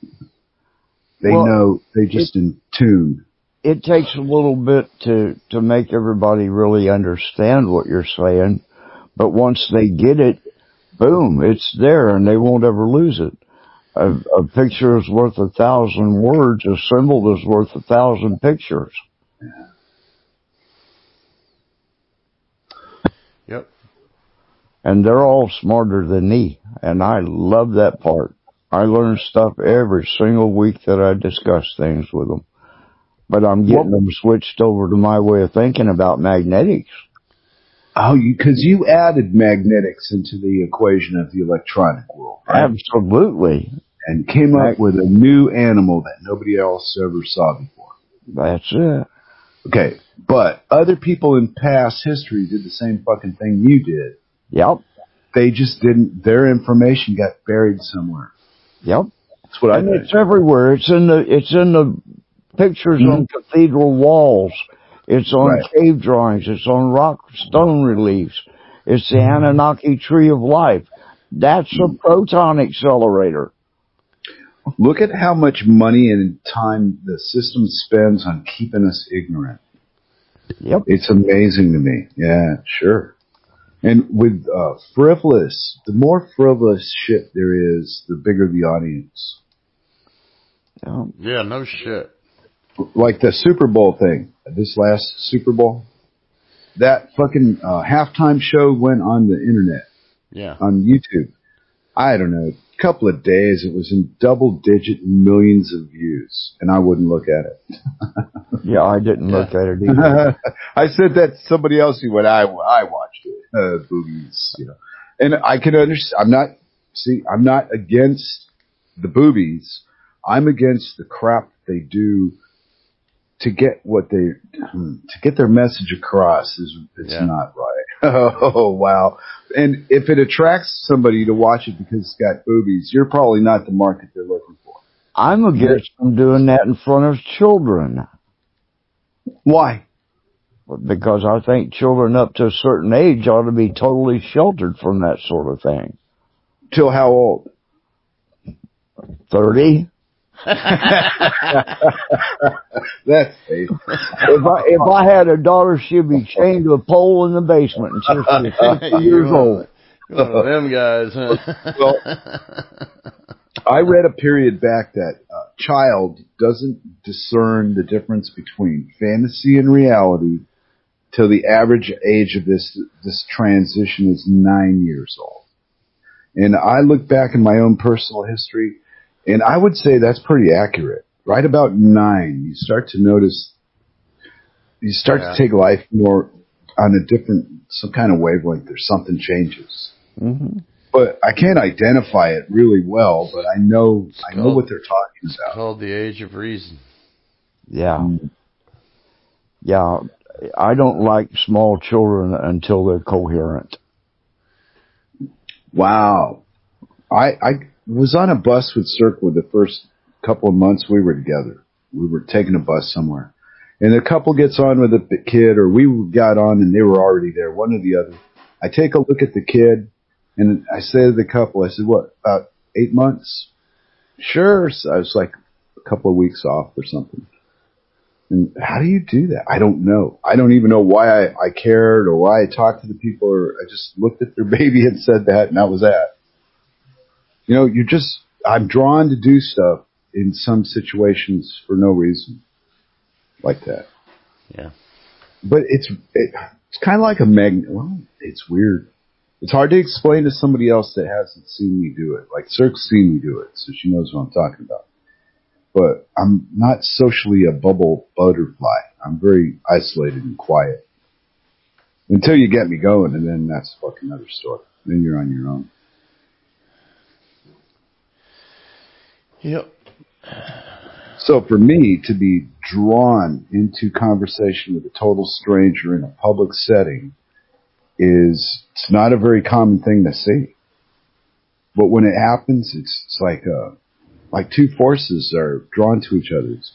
They Well, know they just in tune. It takes a little bit to, to make everybody really understand what you're saying, but once they get it, boom, it's there and they won't ever lose it. A, a picture is worth a thousand words, a symbol is worth a thousand pictures. Yep. and they're all smarter than me, and I love that part. I learn stuff every single week that I discuss things with them, but I'm getting them switched over to my way of thinking about magnetics. Oh, because you, added magnetics into the equation of the electronic world. Right? Absolutely. and came up with a new animal that nobody else ever saw before. That's it. Okay, but other people in past history did the same fucking thing you did. Yep. They just didn't. Their information got buried somewhere. Yep. That's what I And think. it's everywhere. It's in the it's in the pictures on mm-hmm. cathedral walls. It's on Right. cave drawings. It's on rock stone reliefs. It's the mm-hmm. Anunnaki tree of life. That's a mm-hmm. proton accelerator. Look at how much money and time the system spends on keeping us ignorant. Yep. It's amazing to me. Yeah, sure. And with uh, frivolous, the more frivolous shit there is, the bigger the audience. Yep. Yeah, no shit. Like the Super Bowl thing, this last Super Bowl, that fucking uh, halftime show went on the internet, Yeah. on YouTube. I don't know, a couple of days, it was in double digit millions of views, and I wouldn't look at it. Yeah, I didn't look at it either. I said that to somebody else who went, I, I watched it, uh, boobies, you know. And I can understand, I'm not, see, I'm not against the boobies. I'm against the crap they do to get what they, hmm, to get their message across is, it's Yeah. not right. oh, wow. And if it attracts somebody to watch it because it's got boobies, you're probably not the market they're looking for. I'm against them doing that in front of children Why? because I think children up to a certain age ought to be totally sheltered from that sort of thing. Till how old? Thirty. That's safe. If I if I had a daughter, she'd be chained to a pole in the basement until she was fifty years old. Them guys, huh? Well- I read a period back that a child doesn't discern the difference between fantasy and reality till the average age of this this transition is nine years old. And I look back in my own personal history, and I would say that's pretty accurate. Right about nine, you start to notice, you start Yeah. to take life more on a different, some kind of wavelength. There's something changes hmm but I can't identify it really well. But I know I know called- what they're talking about. Called the age of reason. Yeah. Yeah. I don't like small children until they're coherent. Wow, I I was on a bus with Circle the first couple of months we were together. We were taking a bus somewhere, and the couple gets on with a kid, or we got on and they were already there, one or the other. I take a look at the kid, and I say to the couple, I said, "What about eight months?" Sure. So I was like a couple of weeks off or something. And how do you do that? I don't know. I don't even know why I, I cared or why I talked to the people or I just looked at their baby and said that and that was that. You know, you're just, I'm drawn to do stuff in some situations for no reason like that. Yeah. But it's, it, it's kind of like a magnet. Well, it's weird. It's hard to explain to somebody else that hasn't seen me do it. Like Cirque's seen me do it, so she knows what I'm talking about but I'm not socially a bubble butterfly. I'm very isolated and quiet. Until you get me going, and then that's a fucking another story. Then you're on your own. Yep. So for me to be drawn into conversation with a total stranger in a public setting is it's not a very common thing to see. But when it happens, it's, it's like uh like two forces are drawn to each other. It's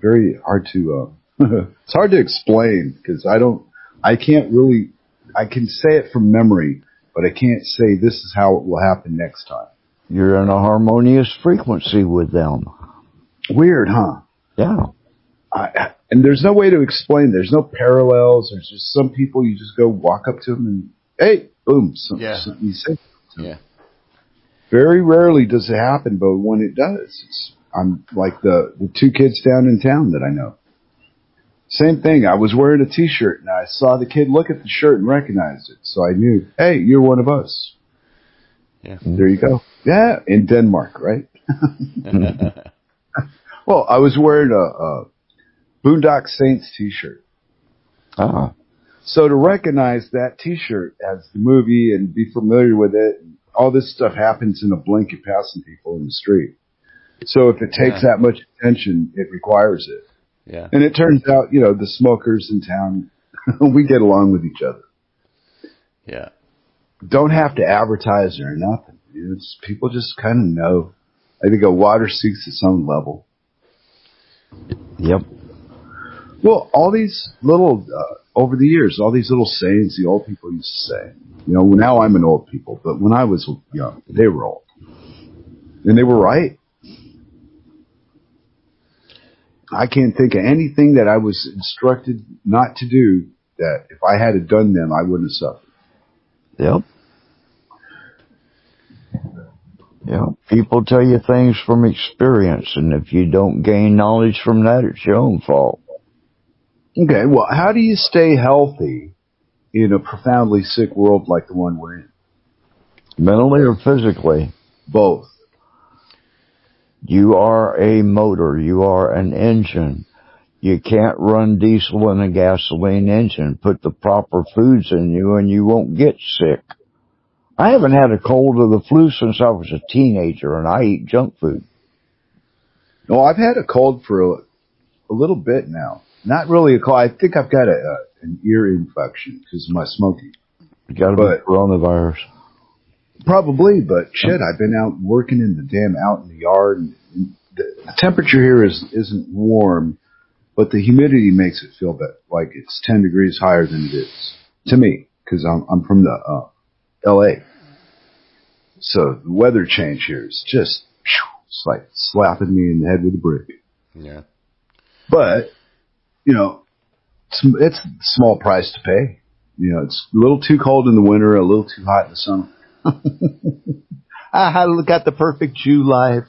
very hard to uh it's hard to explain because I don't I can't really I can say it from memory, but I can't say this is how it will happen next time. You're in a harmonious frequency with them. Weird, huh? Yeah. I, and there's no way to explain. There's no parallels. There's just some people you just go walk up to them and hey, boom, some, Yeah. something you say. Yeah. Very rarely does it happen, but when it does, it's I'm like the the two kids down in town that I know. Same thing. I was wearing a T-shirt and I saw the kid look at the shirt and recognized it, so I knew, hey, you're one of us. Yeah. There you go. Yeah, in Denmark, right? Well, I was wearing a, a Boondock Saints T-shirt. Ah. So to recognize that T-shirt as the movie and be familiar with it, all this stuff happens in a blink of passing people in the street. So if it takes Yeah. that much attention, it requires it. Yeah. And it turns out, you know, the smokers in town, we get along with each other. Yeah. Don't have to advertise or nothing. It's, people just kind of know. I think a water seeks its own level. Yep. Well, all these little, uh, over the years, all these little sayings the old people used to say. You know, now I'm an old people, but when I was young, they were old. And they were right. I can't think of anything that I was instructed not to do that if I had done them, I wouldn't have suffered. Yep. Yeah. People tell you things from experience, and if you don't gain knowledge from that, it's your own fault. Okay, well, how do you stay healthy in a profoundly sick world like the one we're in? Mentally or physically, Both. you are a motor. You are an engine. You can't run diesel in a gasoline engine. Put the proper foods in you and you won't get sick. I haven't had a cold or the flu since I was a teenager and I eat junk food. No, I've had a cold for a, a little bit now. Not really a cold. I think I've got a, a an ear infection because of my smoking. You gotta But- be coronavirus. Probably, but shit, I've been out working in the damn out in the yard, and, the temperature here is isn't warm, but the humidity makes it feel that like it's ten degrees higher than it is to me because I'm I'm from the uh, L.A. So the weather change here is just it's like slapping me in the head with a brick. Yeah. But you know, it's, it's a small price to pay. You know, it's a little too cold in the winter, a little too hot in the summer. I got the perfect Jew life.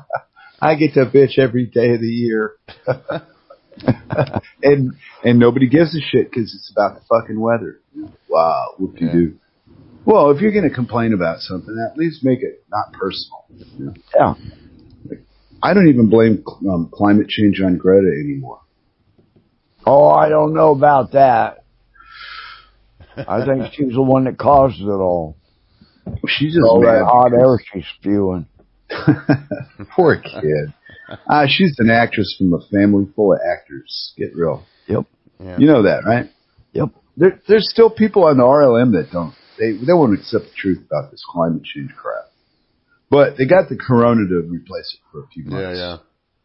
I get to bitch every day of the year. and and nobody gives a shit because it's about the fucking weather. Wow, whoop de do. Well, if you're going to complain about something, at least make it not personal. You know? Yeah. I don't even blame um, climate change on Greta anymore. Oh, I don't know about that. I think she's the one that caused it all. She's just All that hot air she's spewing. Poor kid. Uh, she's an actress from a family full of actors. Get real. Yep. Yeah. You know that, right? Yep. There, there's still people on the RLM that don't. They they won't accept the truth about this climate change crap. But they got the corona to replace it for a few Yeah. months. Yeah.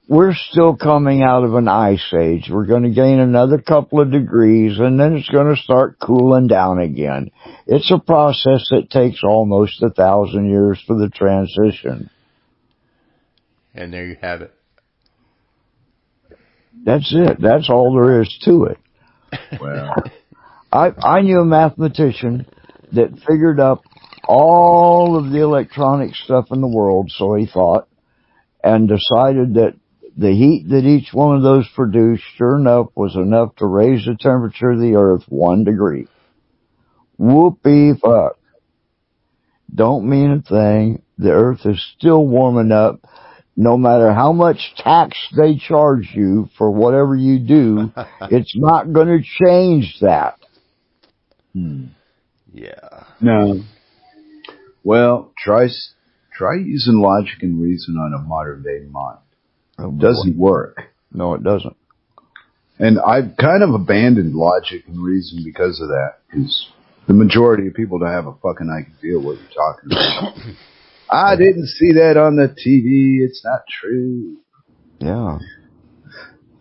We're still coming out of an ice age. We're going to gain another couple of degrees and then it's going to start cooling down again. It's a process that takes almost a thousand years for the transition. And there you have it. That's it. That's all there is to it. Well, I, I knew a mathematician that figured up all of the electronic stuff in the world, so he thought, and decided that the heat that each one of those produced, sure enough, was enough to raise the temperature of the earth one degree. Whoopee fuck. Don't mean a thing. The earth is still warming up. No matter how much tax they charge you for whatever you do, it's not going to change that. hmm. Yeah. no. Well, try try using logic and reason on a modern day mind. Oh, boy. Doesn't work. No, it doesn't. And I've kind of abandoned logic and reason because of that. Because the majority of people don't have a fucking idea what you're talking about. I didn't see that on the TV. It's not true. Yeah.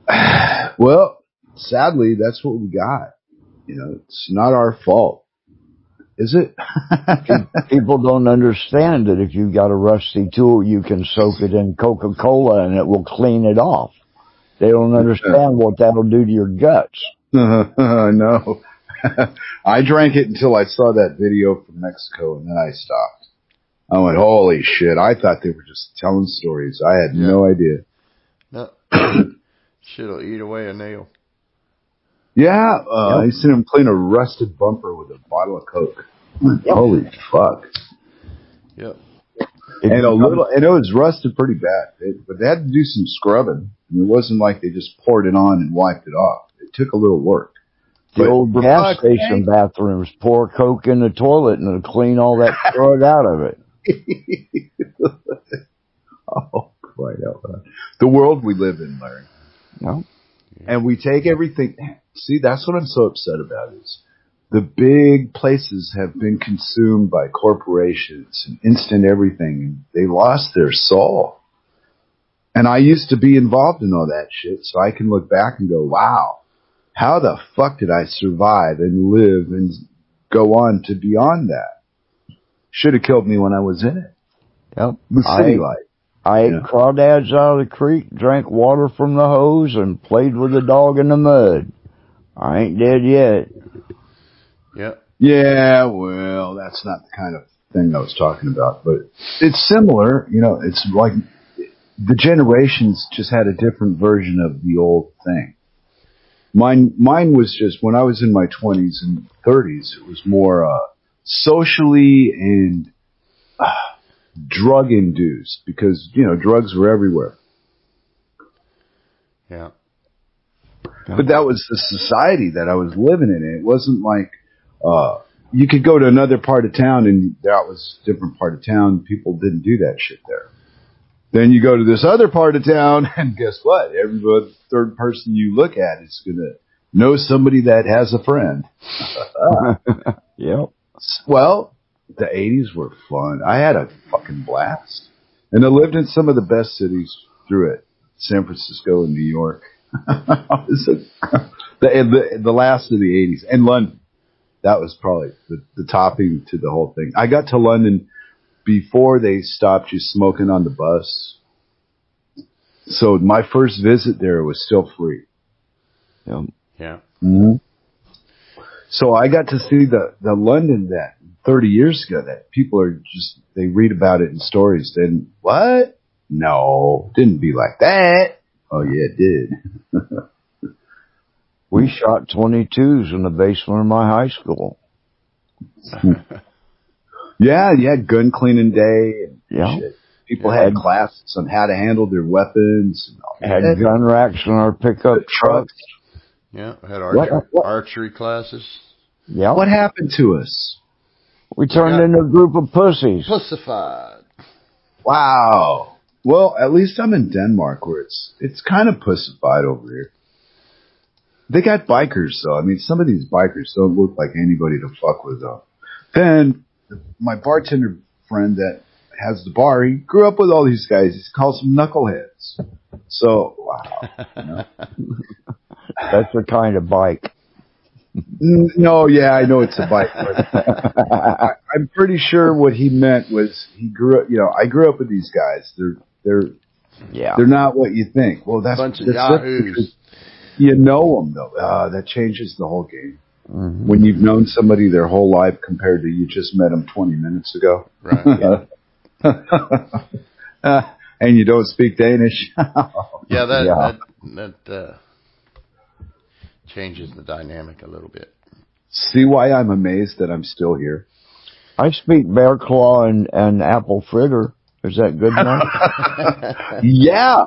Well, sadly, that's what we got. You know, it's not our fault. Is it? People don't understand that if you've got a rusty tool, you can soak it in Coca-Cola and it will clean it off. They don't understand what that'll do to your guts. no. I drank it until I saw that video from Mexico and then I stopped. I went, holy shit. I thought they were just telling stories. I had Yeah. no idea. No. Shit'll eat away a nail. Yeah, uh, Yep. I seen him clean a rusted bumper with a bottle of Coke. Yep. Holy fuck. Yep. And a little, and it was rusted pretty bad, it, but they had to do some scrubbing. It wasn't like they just poured it on and wiped it off. It took a little work. The But old gas station bathrooms, pour Coke in the toilet and it'll clean all that crud out of it. oh quiet out loud. The world we live in, Larry. No. And we take everything. See, that's what I'm so upset about is the big places have been consumed by corporations and instant everything and they lost their soul. And I used to be involved in all that shit, so I can look back and go, wow, how the fuck did I survive and live and go on to beyond that? Should have killed me when I was in it. Yep. The city I- life. I ate Yeah. crawdads out of the creek, drank water from the hose, and played with the dog in the mud. I ain't dead yet. Yeah. Yeah, well, that's not the kind of thing I was talking about, but it's similar. You know, it's like the generations just had a different version of the old thing. Mine, mine was just when I was in my twenties and thirties. It was more uh, socially and uh, drug induced because you know drugs were everywhere. Yeah. But that was the society that I was living in. It wasn't like uh you could go to another part of town and that was a different part of town. People didn't do that shit there. Then you go to this other part of town and guess what? Every third person you look at is gonna know somebody that has a friend. Yep. Well, the eighties were fun. I had a fucking blast. And I lived in some of the best cities through it. San Francisco and New York. I was a- the, the the last of the eighties. And London. That was probably the, the topping to the whole thing. I got to London before they stopped you smoking on the bus. So my first visit there was still free. Yep. Yeah. Mm-hmm. So I got to see the the London that 30 years ago that people are just they read about it in stories. Then what? No, didn't be like that. Oh yeah, it did. We shot 22s in the basement of my high school. Yeah, you had gun cleaning day and Yeah. shit. People had classes on how to handle their weapons. And Had that. gun racks in our pickup trucks. Yeah. Had archery, uh, what- archery classes. Yeah. What happened to us? We turned Yeah. into a group of pussies. Pussified. Wow. Well, at least I'm in Denmark where it's it's kind of pussified over here. They got bikers though. I mean, some of these bikers don't look like anybody to fuck with though. Then my bartender friend that has the bar, he grew up with all these guys. He calls them knuckleheads. So wow. You know? That's the kind of bike. No, yeah, I know it's a bike. But I, I'm pretty sure what he meant was he grew up. You know, I grew up with these guys. They're they're Yeah. They're not what you think. Well, that's Bunch of that's yahoos. it You know them though. Uh, that changes the whole game. Mhm. When you've known somebody their whole life compared to you just met them 20 minutes ago, Right. Uh, and you don't speak Danish. Yeah, that Yeah. that that uh, changes the dynamic a little bit. See why I'm amazed that I'm still here. I speak bear claw and, and apple fritter. Is that good enough? yeah,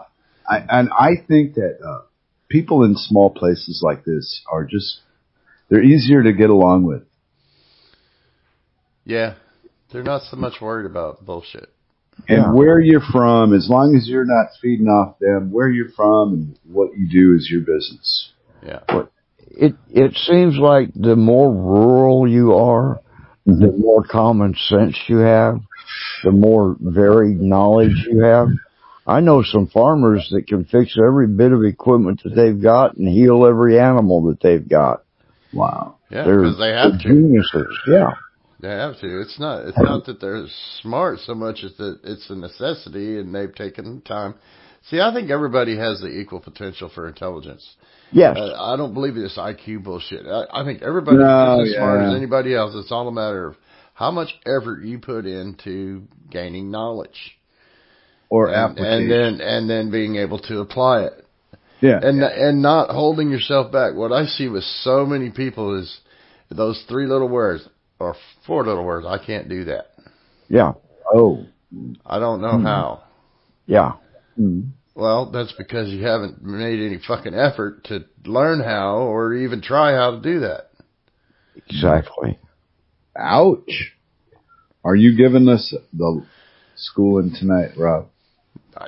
I, and I think that uh, people in small places like this are just they're easier to get along with. Yeah, they're not so much worried about bullshit. And Yeah. where you're from, as long as you're not feeding off them, where you're from and what you do is your business. Yeah, it it seems like the more rural you are, the more common sense you have, the more varied knowledge you have. I know some farmers that can fix every bit of equipment that they've got and heal every animal that they've got. Wow. yeah, They're, because they have they're to. geniuses. Yeah. They have to. It's not. It's not that they're smart so much as that it's a necessity, and they've taken the time. See, I think everybody has the equal potential for intelligence. Yes. Uh, I don't believe this IQ bullshit. I, I think everybody's No, as smart as anybody else. It's all a matter of how much effort you put into gaining knowledge, Or and, and then and then being able to apply it, yeah. and and not holding yourself back. What I see with so many people is those three little words or four little words. I can't do that. Yeah. oh. I don't know how. Yeah. Hmm. Well, that's because you haven't made any fucking effort to learn how or even try how to do that. Exactly. Ouch. Are you giving us the schooling tonight, Rob?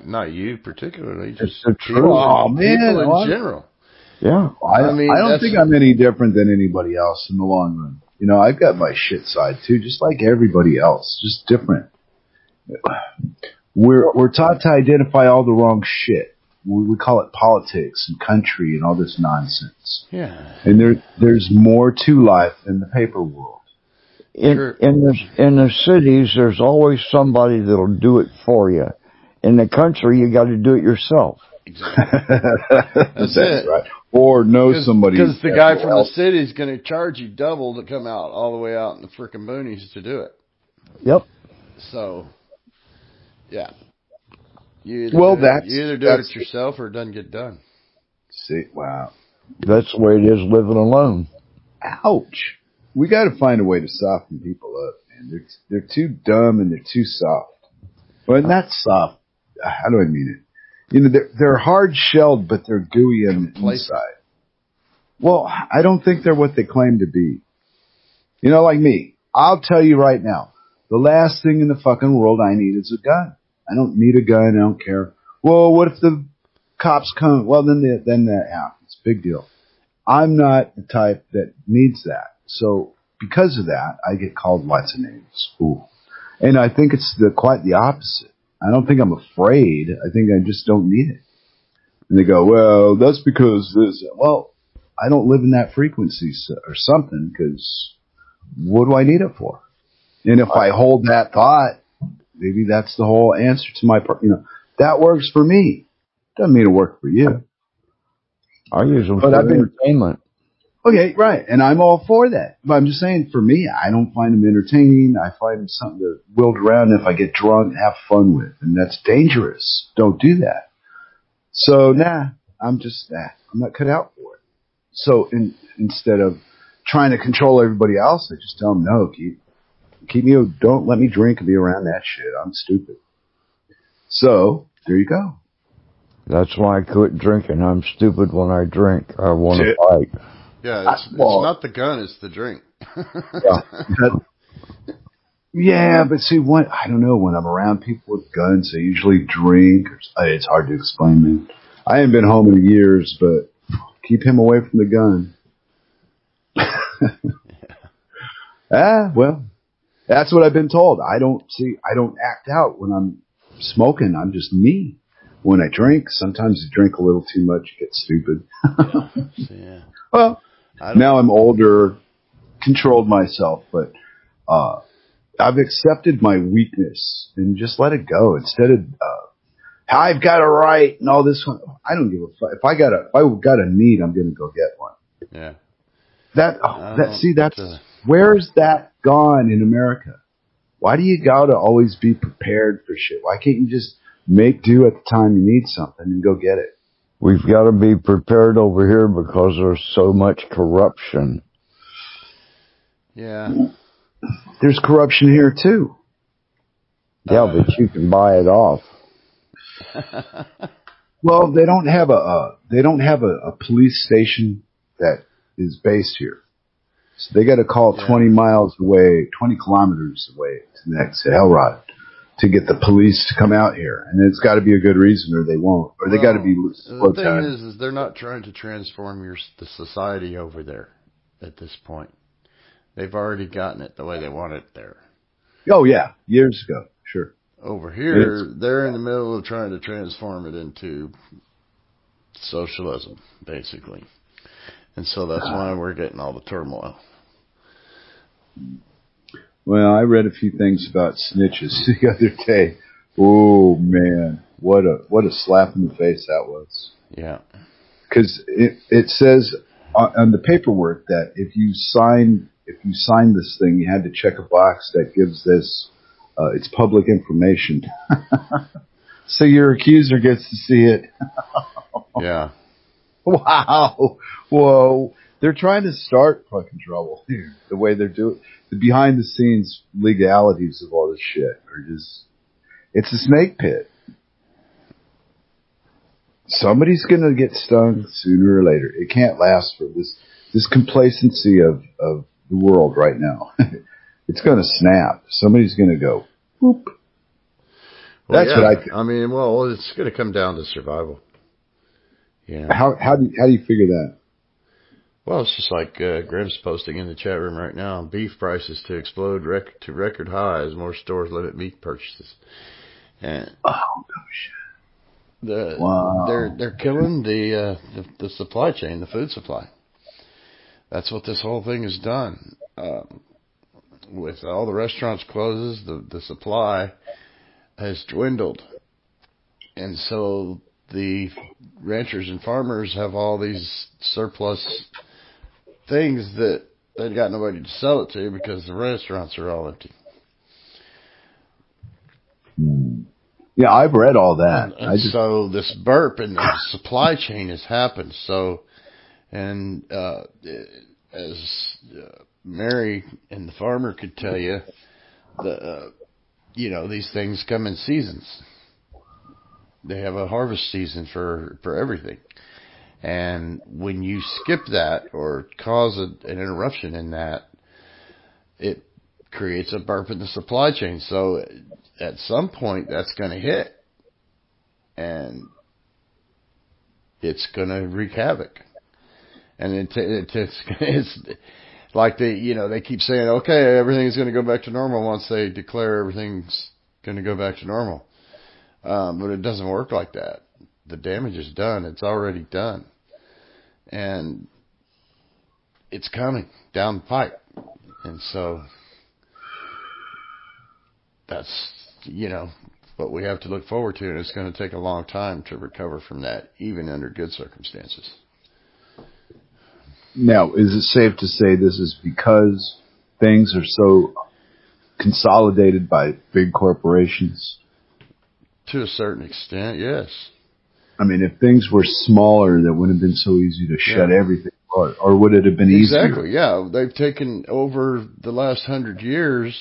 not you particularly, just the truth. Oh, man, people in what? general. Yeah. I, I mean, I don't think I'm any different than anybody else in the long run. You know, I've got my shit side too, just like everybody else, just different. We're we're taught to identify all the wrong shit. We, we call it politics and country and all this nonsense. Yeah. And there there's more to life than the paper world. In, Sure. in the in the cities, there's always somebody that'll do it for you. In the country, you got to do it yourself. Exactly. That's it. right. Or know somebody Because the guy from the city is going to charge you double to come out all the way out in the frickin' boonies to do it. Yep. So, yeah. You either Well, do it- that's- you either do that's- it yourself or it doesn't get done. See, wow. That's the way it is living alone. Ouch. We got to find a way to soften people up, man. They're they're too dumb and they're too soft. Well, not soft. How do I mean it? You know, they're they're hard shelled, but they're gooey on the inside. Well, I don't think they're what they claim to be. You know, like me. I'll tell you right now, the last thing in the fucking world I need is a gun. I don't need a gun. I don't care. Well, what if the cops come? Well, then the, then that happens. Big deal. I'm not the type that needs that. So because of that, I get called lots of names. Ooh. And I think it's the quite the opposite. I don't think I'm afraid. I think I just don't need it. And they go, well, that's because this. Well, I don't live in that frequency or something because what do I need it for? And if I hold that thought, maybe that's the whole answer to my, you know, that works for me. Doesn't mean it work for you. I use them But for I've been- entertainment. Okay, right. And I'm all for that. But I'm just saying, for me, I don't find them entertaining. I find them something to wield around if I get drunk and have fun with. And that's dangerous. Don't do that. So, nah, I'm just, nah, I'm not cut out for it. So, in, instead of trying to control everybody else, I just tell them, no, keep, keep me, don't let me drink and be around that shit. I'm stupid. So, there you go. That's why I quit drinking. I'm stupid when I drink. I want to fight. Yeah, it's, well- it's not the gun, it's the drink. Yeah. That- yeah, but see, what I don't know. When I'm around people with guns, they usually drink. Uh, It's hard to explain, man. I haven't been home in years, but keep him away from the gun. ah, well, that's what I've been told. I don't see. I don't act out when I'm smoking. I'm just me. When I drink, sometimes I drink a little too much, get stupid. Yeah. well, I don't, now I'm older, controlled myself, but uh, I've accepted my weakness and just let it go instead of uh, I've got a right and all this. One. I don't give a fuck. If I got a, if I got a need, I'm going to go get one. yeah. That oh, that see that's where's that gone in America? Why do you got to always be prepared for shit? Why can't you just make do at the time you need something and go get it? We've got to be prepared over here because there's so much corruption. Yeah. There's corruption here too. Yeah, Uh, but you can buy it off. Well, they don't have a uh, they don't have a, a police station that is based here. So they got to call Yeah. 20 miles away, 20 kilometers away to the next Hellrod to get the police to come out here. And it's got to be a good reason or they won't. Or they got to be Well, The thing time. is, is they're not trying to transform your the society over there at this point. They've already gotten it the way they want it there. oh yeah, years ago. Sure. Over here, they're in the middle of trying to transform it into socialism, basically. And so that's ah. why we're getting all the turmoil. Well, I read a few things about snitches the other day. Oh man, what a what a slap in the face that was. Yeah. because it it says on, on the paperwork that if you sign if you sign this thing, you had to check a box that gives this uh, it's public information. so your accuser gets to see it. Yeah. Wow, whoa! They're trying to start fucking trouble here. The way they're doing the behind the scenes legalities of all this shit are just it's a snake pit. Somebody's gonna get stung sooner or later. It can't last for this this complacency of of the world right now. it's gonna snap. Somebody's gonna go. Whoop. Well, That's yeah. what I think. I mean, well, it's going to come down to survival. Yeah. How how do you, how do you figure that? Well, it's just like uh, Grim's posting in the chat room right now. Beef prices to explode rec- to record highs. More stores limit meat purchases, and Oh no shit! the Wow. they're they're killing the, uh, the the supply chain, the food supply. That's what this whole thing has done. Um, with all the restaurants closes, the the supply has dwindled, and so the ranchers and farmers have all these surplus things that they've got nobody to sell it to because the restaurants are all empty. Hmm. Yeah, I've read all that. And, I just so this burp in the supply chain has happened. So, and uh, as uh, Mary and the farmer could tell you, the uh, you know these things come in seasons. They have a harvest season for for everything, and when you skip that or cause a, an interruption in that, it creates a burp in the supply chain. So at some point that's going to hit and it's going to wreak havoc. And it, it, it's, it's like they, you know, they keep saying, okay, everything's going to go back to normal once they declare everything's going to go back to normal. Um, but it doesn't work like that. The damage is done. It's already done. And it's coming down the pipe. And so that's, you know, what we have to look forward to, and it's going to take a long time to recover from that, even under good circumstances. now is it safe to say this is because things are so consolidated by big corporations? To a certain extent, yes. I mean, if things were smaller, that wouldn't have been so easy to shut Yeah. everything, or, or would it have been easier? Exactly, yeah. They've taken over the last hundred years,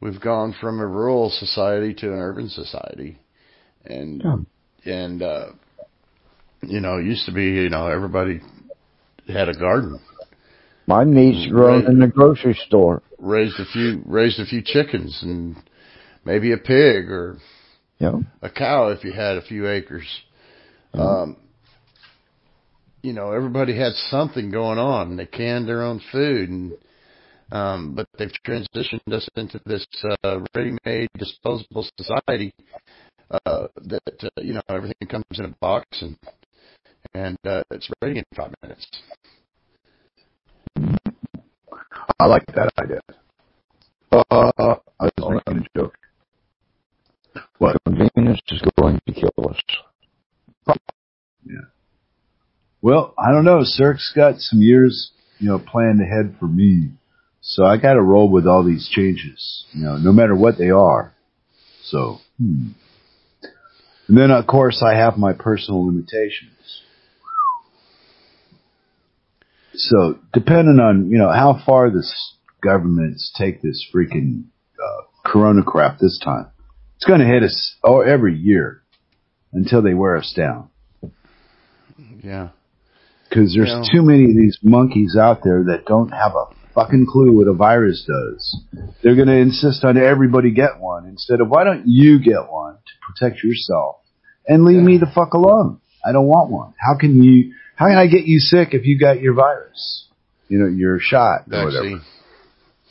we've gone from a rural society to an urban society. And, Yeah. and, uh, you know, it used to be, you know, everybody had a garden, My meat's grown Right. in the grocery store. raised a few, raised a few chickens and maybe a pig or You know, a cow if you had a few acres. Um, you know, everybody had something going on. They canned their own food, and um, but they've transitioned us into this uh, ready-made, disposable society uh, that uh, you know everything comes in a box and and uh, it's ready in five minutes. I like that idea. Uh, I was making a joke. What? convenience is going to kill us. Well, I don't know. Cirque's got some years, you know, planned ahead for me. So I got to roll with all these changes, you know, no matter what they are. So, hmm. And then, of course, I have my personal limitations. So, depending on, you know, how far this governments take this freaking uh, corona crap this time, it's going to hit us oh, every year until they wear us down Yeah, because there's Yeah. too many of these monkeys out there that don't have a fucking clue what a virus does. They're going to insist on everybody get one instead of why don't you get one to protect yourself and leave me the fuck alone. I don't want one. How can you? How can I get you sick if you got your virus? You know, your shot or whatever. vaccine.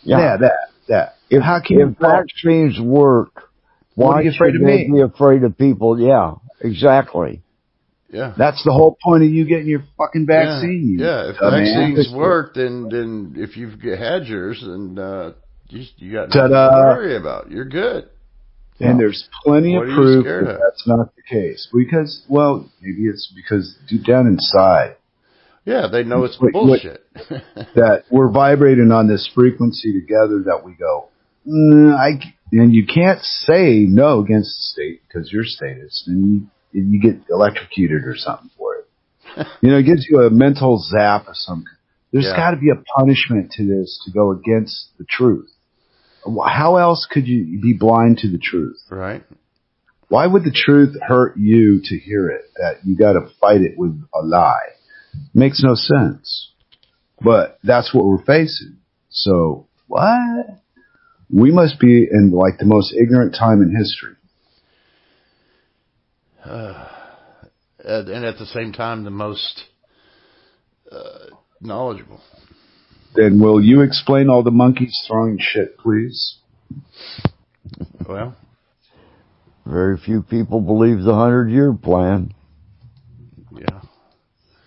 Yeah, that that. If, How can if you- vaccines work, why are you afraid should of they me? be afraid of people? Yeah, exactly. Yeah. That's the whole point of you getting your fucking vaccine. Yeah, yeah. if dumbass. vaccines work, then then if you've had yours, then uh, you you got nothing Ta-da. to worry about. You're good. And there's plenty of proof that of? that's not the case. Because, well, maybe it's because deep down inside Yeah, they know it's wait. bullshit. that we're vibrating on this frequency together that we go, mm, I, and you can't say no against the state because you're statist and you, you get electrocuted or something for it. you know, it gives you a mental zap or something. There's Yeah. got to be a punishment to this to go against the truth. How else could you be blind to the truth? right? Why would the truth hurt you to hear it? That you got to fight it with a lie. Makes no sense. But that's what we're facing. So what? We must be in like the most ignorant time in history. uh, and, and at the same time the most uh, knowledgeable. Then will you explain all the monkeys throwing shit, please? Well, Very few people believe the hundred year plan. yeah.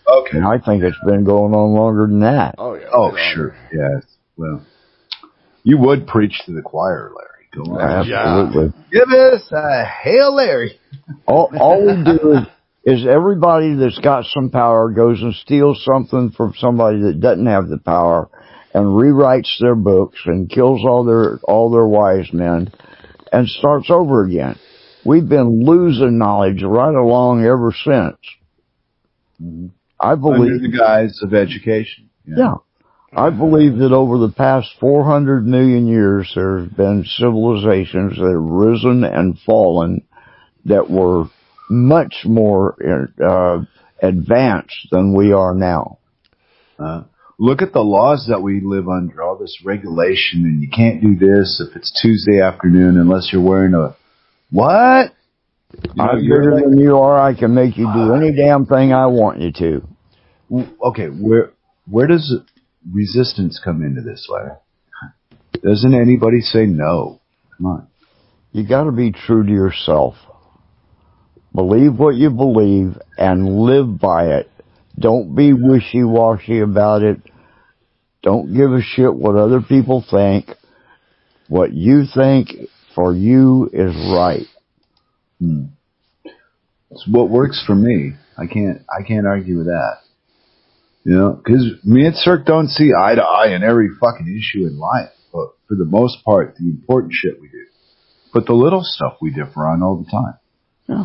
Okay. And I think it's been going on longer than that. Oh yeah. Oh, sure. longer. Yes. Well, you would preach to the choir, Larry. Go on. Absolutely. Give us a Hail Larry. All, all we do is, is everybody that's got some power goes and steals something from somebody that doesn't have the power and rewrites their books and kills all their, all their wise men and starts over again. We've been losing knowledge right along ever since. Mm-hmm. I Under believe, the guise of education. yeah, I believe that over the past 400 million years, there have been civilizations that have risen and fallen that were much more uh, advanced than we are now. Uh, look at the laws that we live under, all this regulation, and you can't do this if it's Tuesday afternoon unless you're wearing a what? You know, I'm bigger like- than you are. I can make you do any damn thing I want you to. okay, where where does resistance come into this, Larry? Doesn't anybody say no? Come on. You got to be true to yourself. Believe what you believe and live by it. Don't be wishy-washy about it. Don't give a shit what other people think. What you think for you is right. Hmm. It's what works for me. I can't I can't argue with that. You know, because me and Cirque don't see eye to eye in every fucking issue in life, but for the most part, the important shit we do. But the little stuff we differ on all the time. Yeah.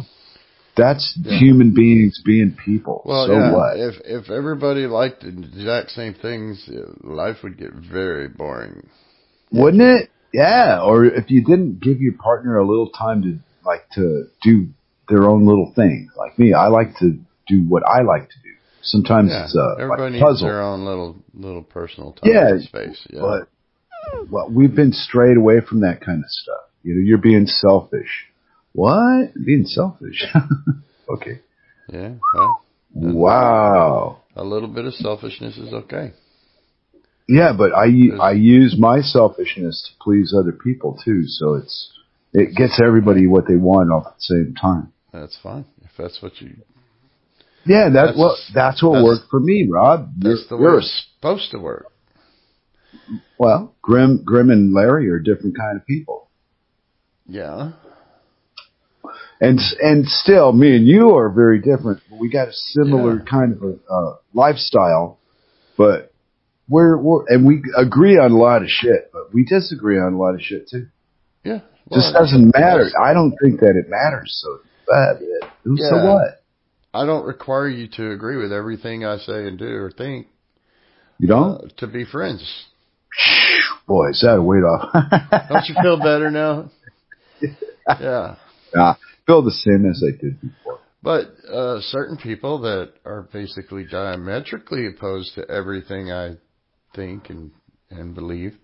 That's human beings being people. Well, so yeah. what? If if everybody liked the exact same things, uh, life would get very boring. Wouldn't it? Yeah. Or if you didn't give your partner a little time to like to do their own little thing. Like me, I like to do what I like to do. Sometimes Yeah. it's uh, everybody a needs their own little little personal time Yeah, and space. Yeah. But well, we've been strayed away from that kind of stuff. You know, you're being selfish. What? Being selfish? okay. yeah. Well, Wow. a little bit of selfishness is okay. Yeah, but I I use my selfishness to please other people too. So it's it gets everybody what they want all at the same time. That's fine if that's what you. Yeah, that's, That's- what that's what that's- worked for me, Rob. You're, That's the way it's supposed to work. Well, Grim, Grim and Larry are different kind of people, Yeah. and and still, me and you are very different. But we got a similar Yeah. kind of a uh, lifestyle, but we're we're and we agree on a lot of shit, but we disagree on a lot of shit too. Yeah. Just doesn't matter. I don't think that it matters. So, uh, who so what? I don't require you to agree with everything I say and do or think You don't? uh, to be friends. Boy, is that a weight off? Don't you feel better now? Yeah. Nah, feel the same as I did before. But uh, certain people that are basically diametrically opposed to everything I think and and believe,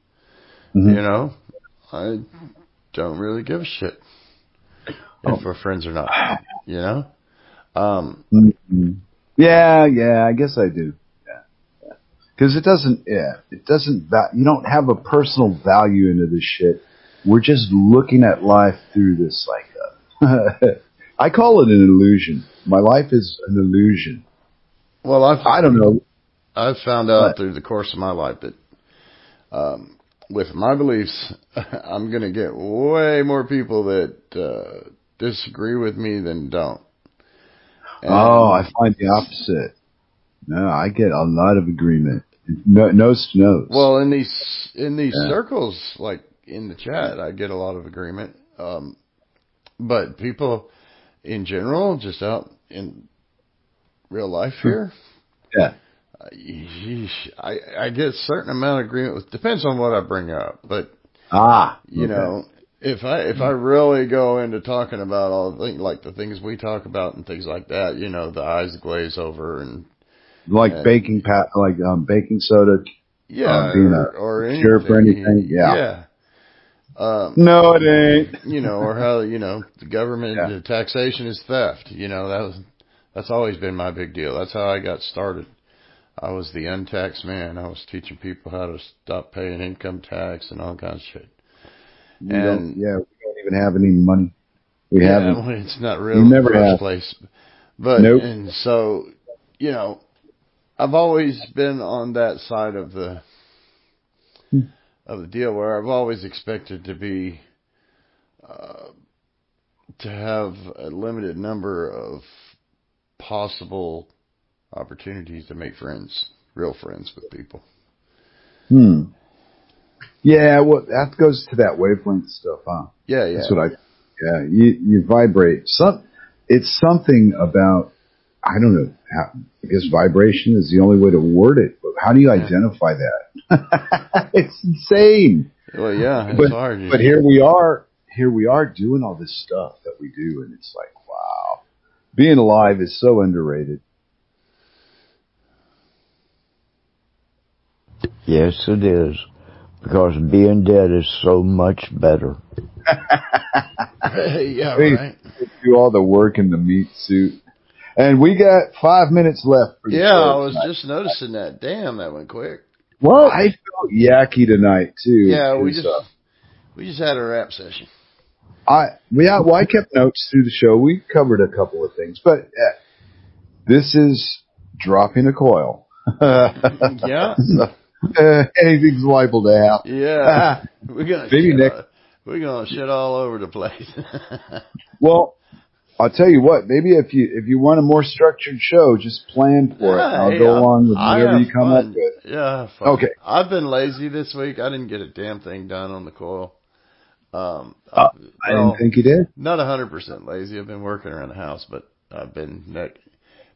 Mhm. you know, I don't really give a shit if Oh. we're friends or not. You know, um, Mhm. Yeah, yeah, I guess I do. Yeah, because it doesn't. Yeah, it doesn't. You don't have a personal value into this shit. We're just looking at life through this like. Uh, I call it an illusion. My life is an illusion. well, I've I don't know. I've found out What? through the course of my life that um, with my beliefs, I'm going to get way more people that uh, disagree with me than don't. And- oh, I find the opposite. No, I get a lot of agreement. No, nose to nose. Well, in these in these Yeah. circles, like in the chat, I get a lot of agreement. Um, but people in general, just out in real life here, yeah. uh, I I get a certain amount of agreement with. Depends on what I bring up, but Ah, you okay. know, if I if I really go into talking about all the things like the things we talk about and things like that, you know, the eyes glaze over and like Yeah. baking pa- like um, baking soda. yeah, Uh, being or, a or cure for anything. anything, yeah. yeah. Um, no, it ain't. you know, or how you know the government Yeah. the taxation is theft. You know that was that's always been my big deal. That's how I got started. I was the untaxed man. I was teaching people how to stop paying income tax and all kinds of shit. We And- yeah, we don't even have any money. We yeah, haven't. it's not real the never have. place. But Nope. and so, you know, I've always been on that side of the Hmm. of the deal where I've always expected to be uh, to have a limited number of possible opportunities to make friends, real friends with people. Hmm. Yeah, well, that goes to that wavelength stuff, huh? Yeah, yeah. That's what I. Yeah, you you vibrate. Some. It's something about. I don't know. How, I guess vibration is the only way to word it. But how do you Yeah. identify that? it's insane. well, yeah, it's but, hard. but here we are. Here we are doing all this stuff that we do, and it's like, wow, being alive is so underrated. Yes, it is. Because being dead is so much better. yeah, right. Do all the work in the meat suit, and we got five minutes left. For Yeah, I was tonight. just noticing that. Damn, that went quick. Well, I felt yucky tonight too. Yeah, we 'cause, just uh, we just had a rap session. I yeah, well, I kept notes through the show. We covered a couple of things, but uh, this is dropping a coil. Yeah. Uh, anything's liable to happen. Yeah, we're gonna Maybe shit next- all- we're gonna shit all over the place. Well, I'll tell you what. Maybe if you if you want a more structured show, just plan for it. I'll Hey, go I- along with whatever you come fun. up with. Yeah, fun. Okay. I've been lazy this week. I didn't get a damn thing done on the coil. Um, Uh, I well, didn't think you did. not a hundred percent lazy. I've been working around the house, but I've been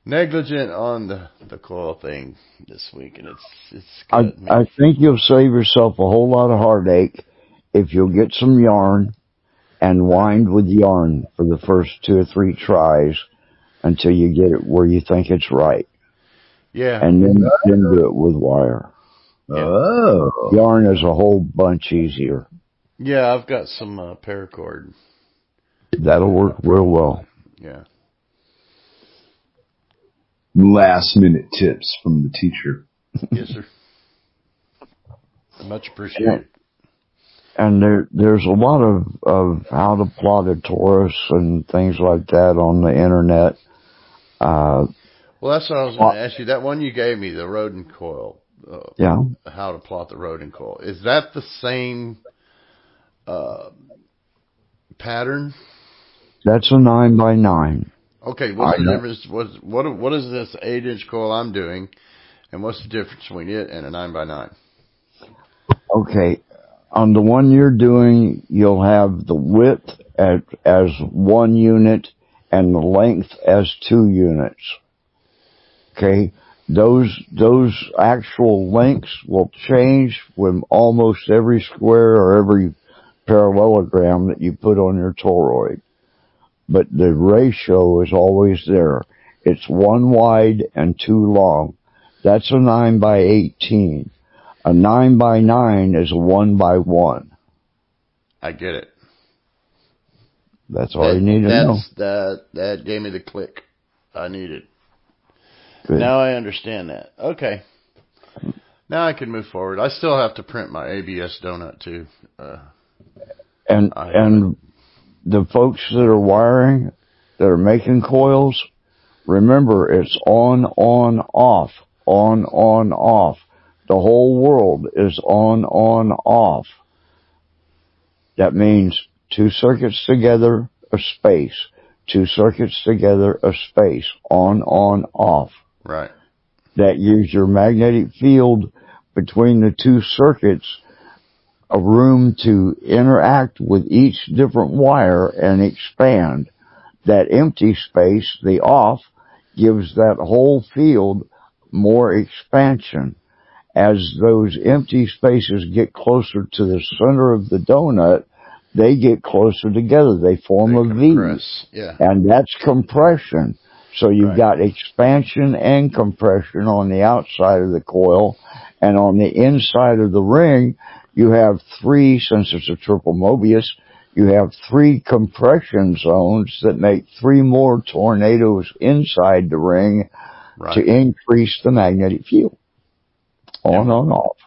negligent on the the coil thing this week, and it's it's I. I think you'll save yourself a whole lot of heartache if you'll get some yarn and wind with yarn for the first two or three tries until you get it where you think it's right. yeah, And then, then do it with wire. Yeah. Oh, Yarn is a whole bunch easier. yeah. I've got some uh, paracord. That'll work real well. Yeah. Last minute tips from the teacher. Yes, sir. Much appreciated. And there, there's a lot of, of how to plot a torus and things like that on the internet. Uh, Well, that's what I was going to ask you. That one you gave me, the Rodin coil, uh, yeah. how to plot the Rodin coil. Is that the same uh, pattern? That's a nine by nine. Okay, what's I the know. difference? What what what is this eight inch coil I'm doing, and what's the difference between it and a nine by nine? Okay. On the one you're doing, you'll have the width at, as one unit and the length as two units. Okay. Those, those actual lengths will change with almost every square or every parallelogram that you put on your toroid. But the ratio is always there. It's one wide and two long. That's a nine by eighteen. A nine by nine is a one by one. I get it. That's all you need to know. That that gave me the click I needed. Good. Now I understand that. Okay. Now I can move forward. I still have to print my ABS donut too. Uh, and I- and the folks that are wiring, that are making coils, remember it's on, on, off, on, on, off. The whole world is on, on, off. That means two circuits together, a space. Two circuits together, a space. On, on, off. right. that use your magnetic field between the two circuits a room to interact with each different wire and expand. That empty space, the off, gives that whole field more expansion. As those empty spaces get closer to the center of the donut, they get closer together. They form They a V compress. Yeah. and that's compression. So you've Right. got expansion and compression on the outside of the coil, and on the inside of the ring, you have three, since it's a triple Mobius, you have three compression zones that make three more tornadoes inside the ring right. to increase the magnetic field. On, and, on, off.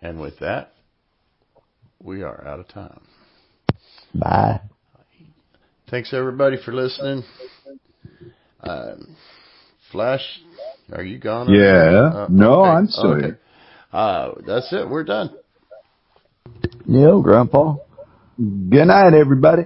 And with that, we are out of time. Bye. Thanks everybody for listening. Um, Flash, are you gone? Yeah. Uh, no, okay. I'm still okay. here. Uh, that's it. We're done. Yeah, Grandpa. Good night, everybody.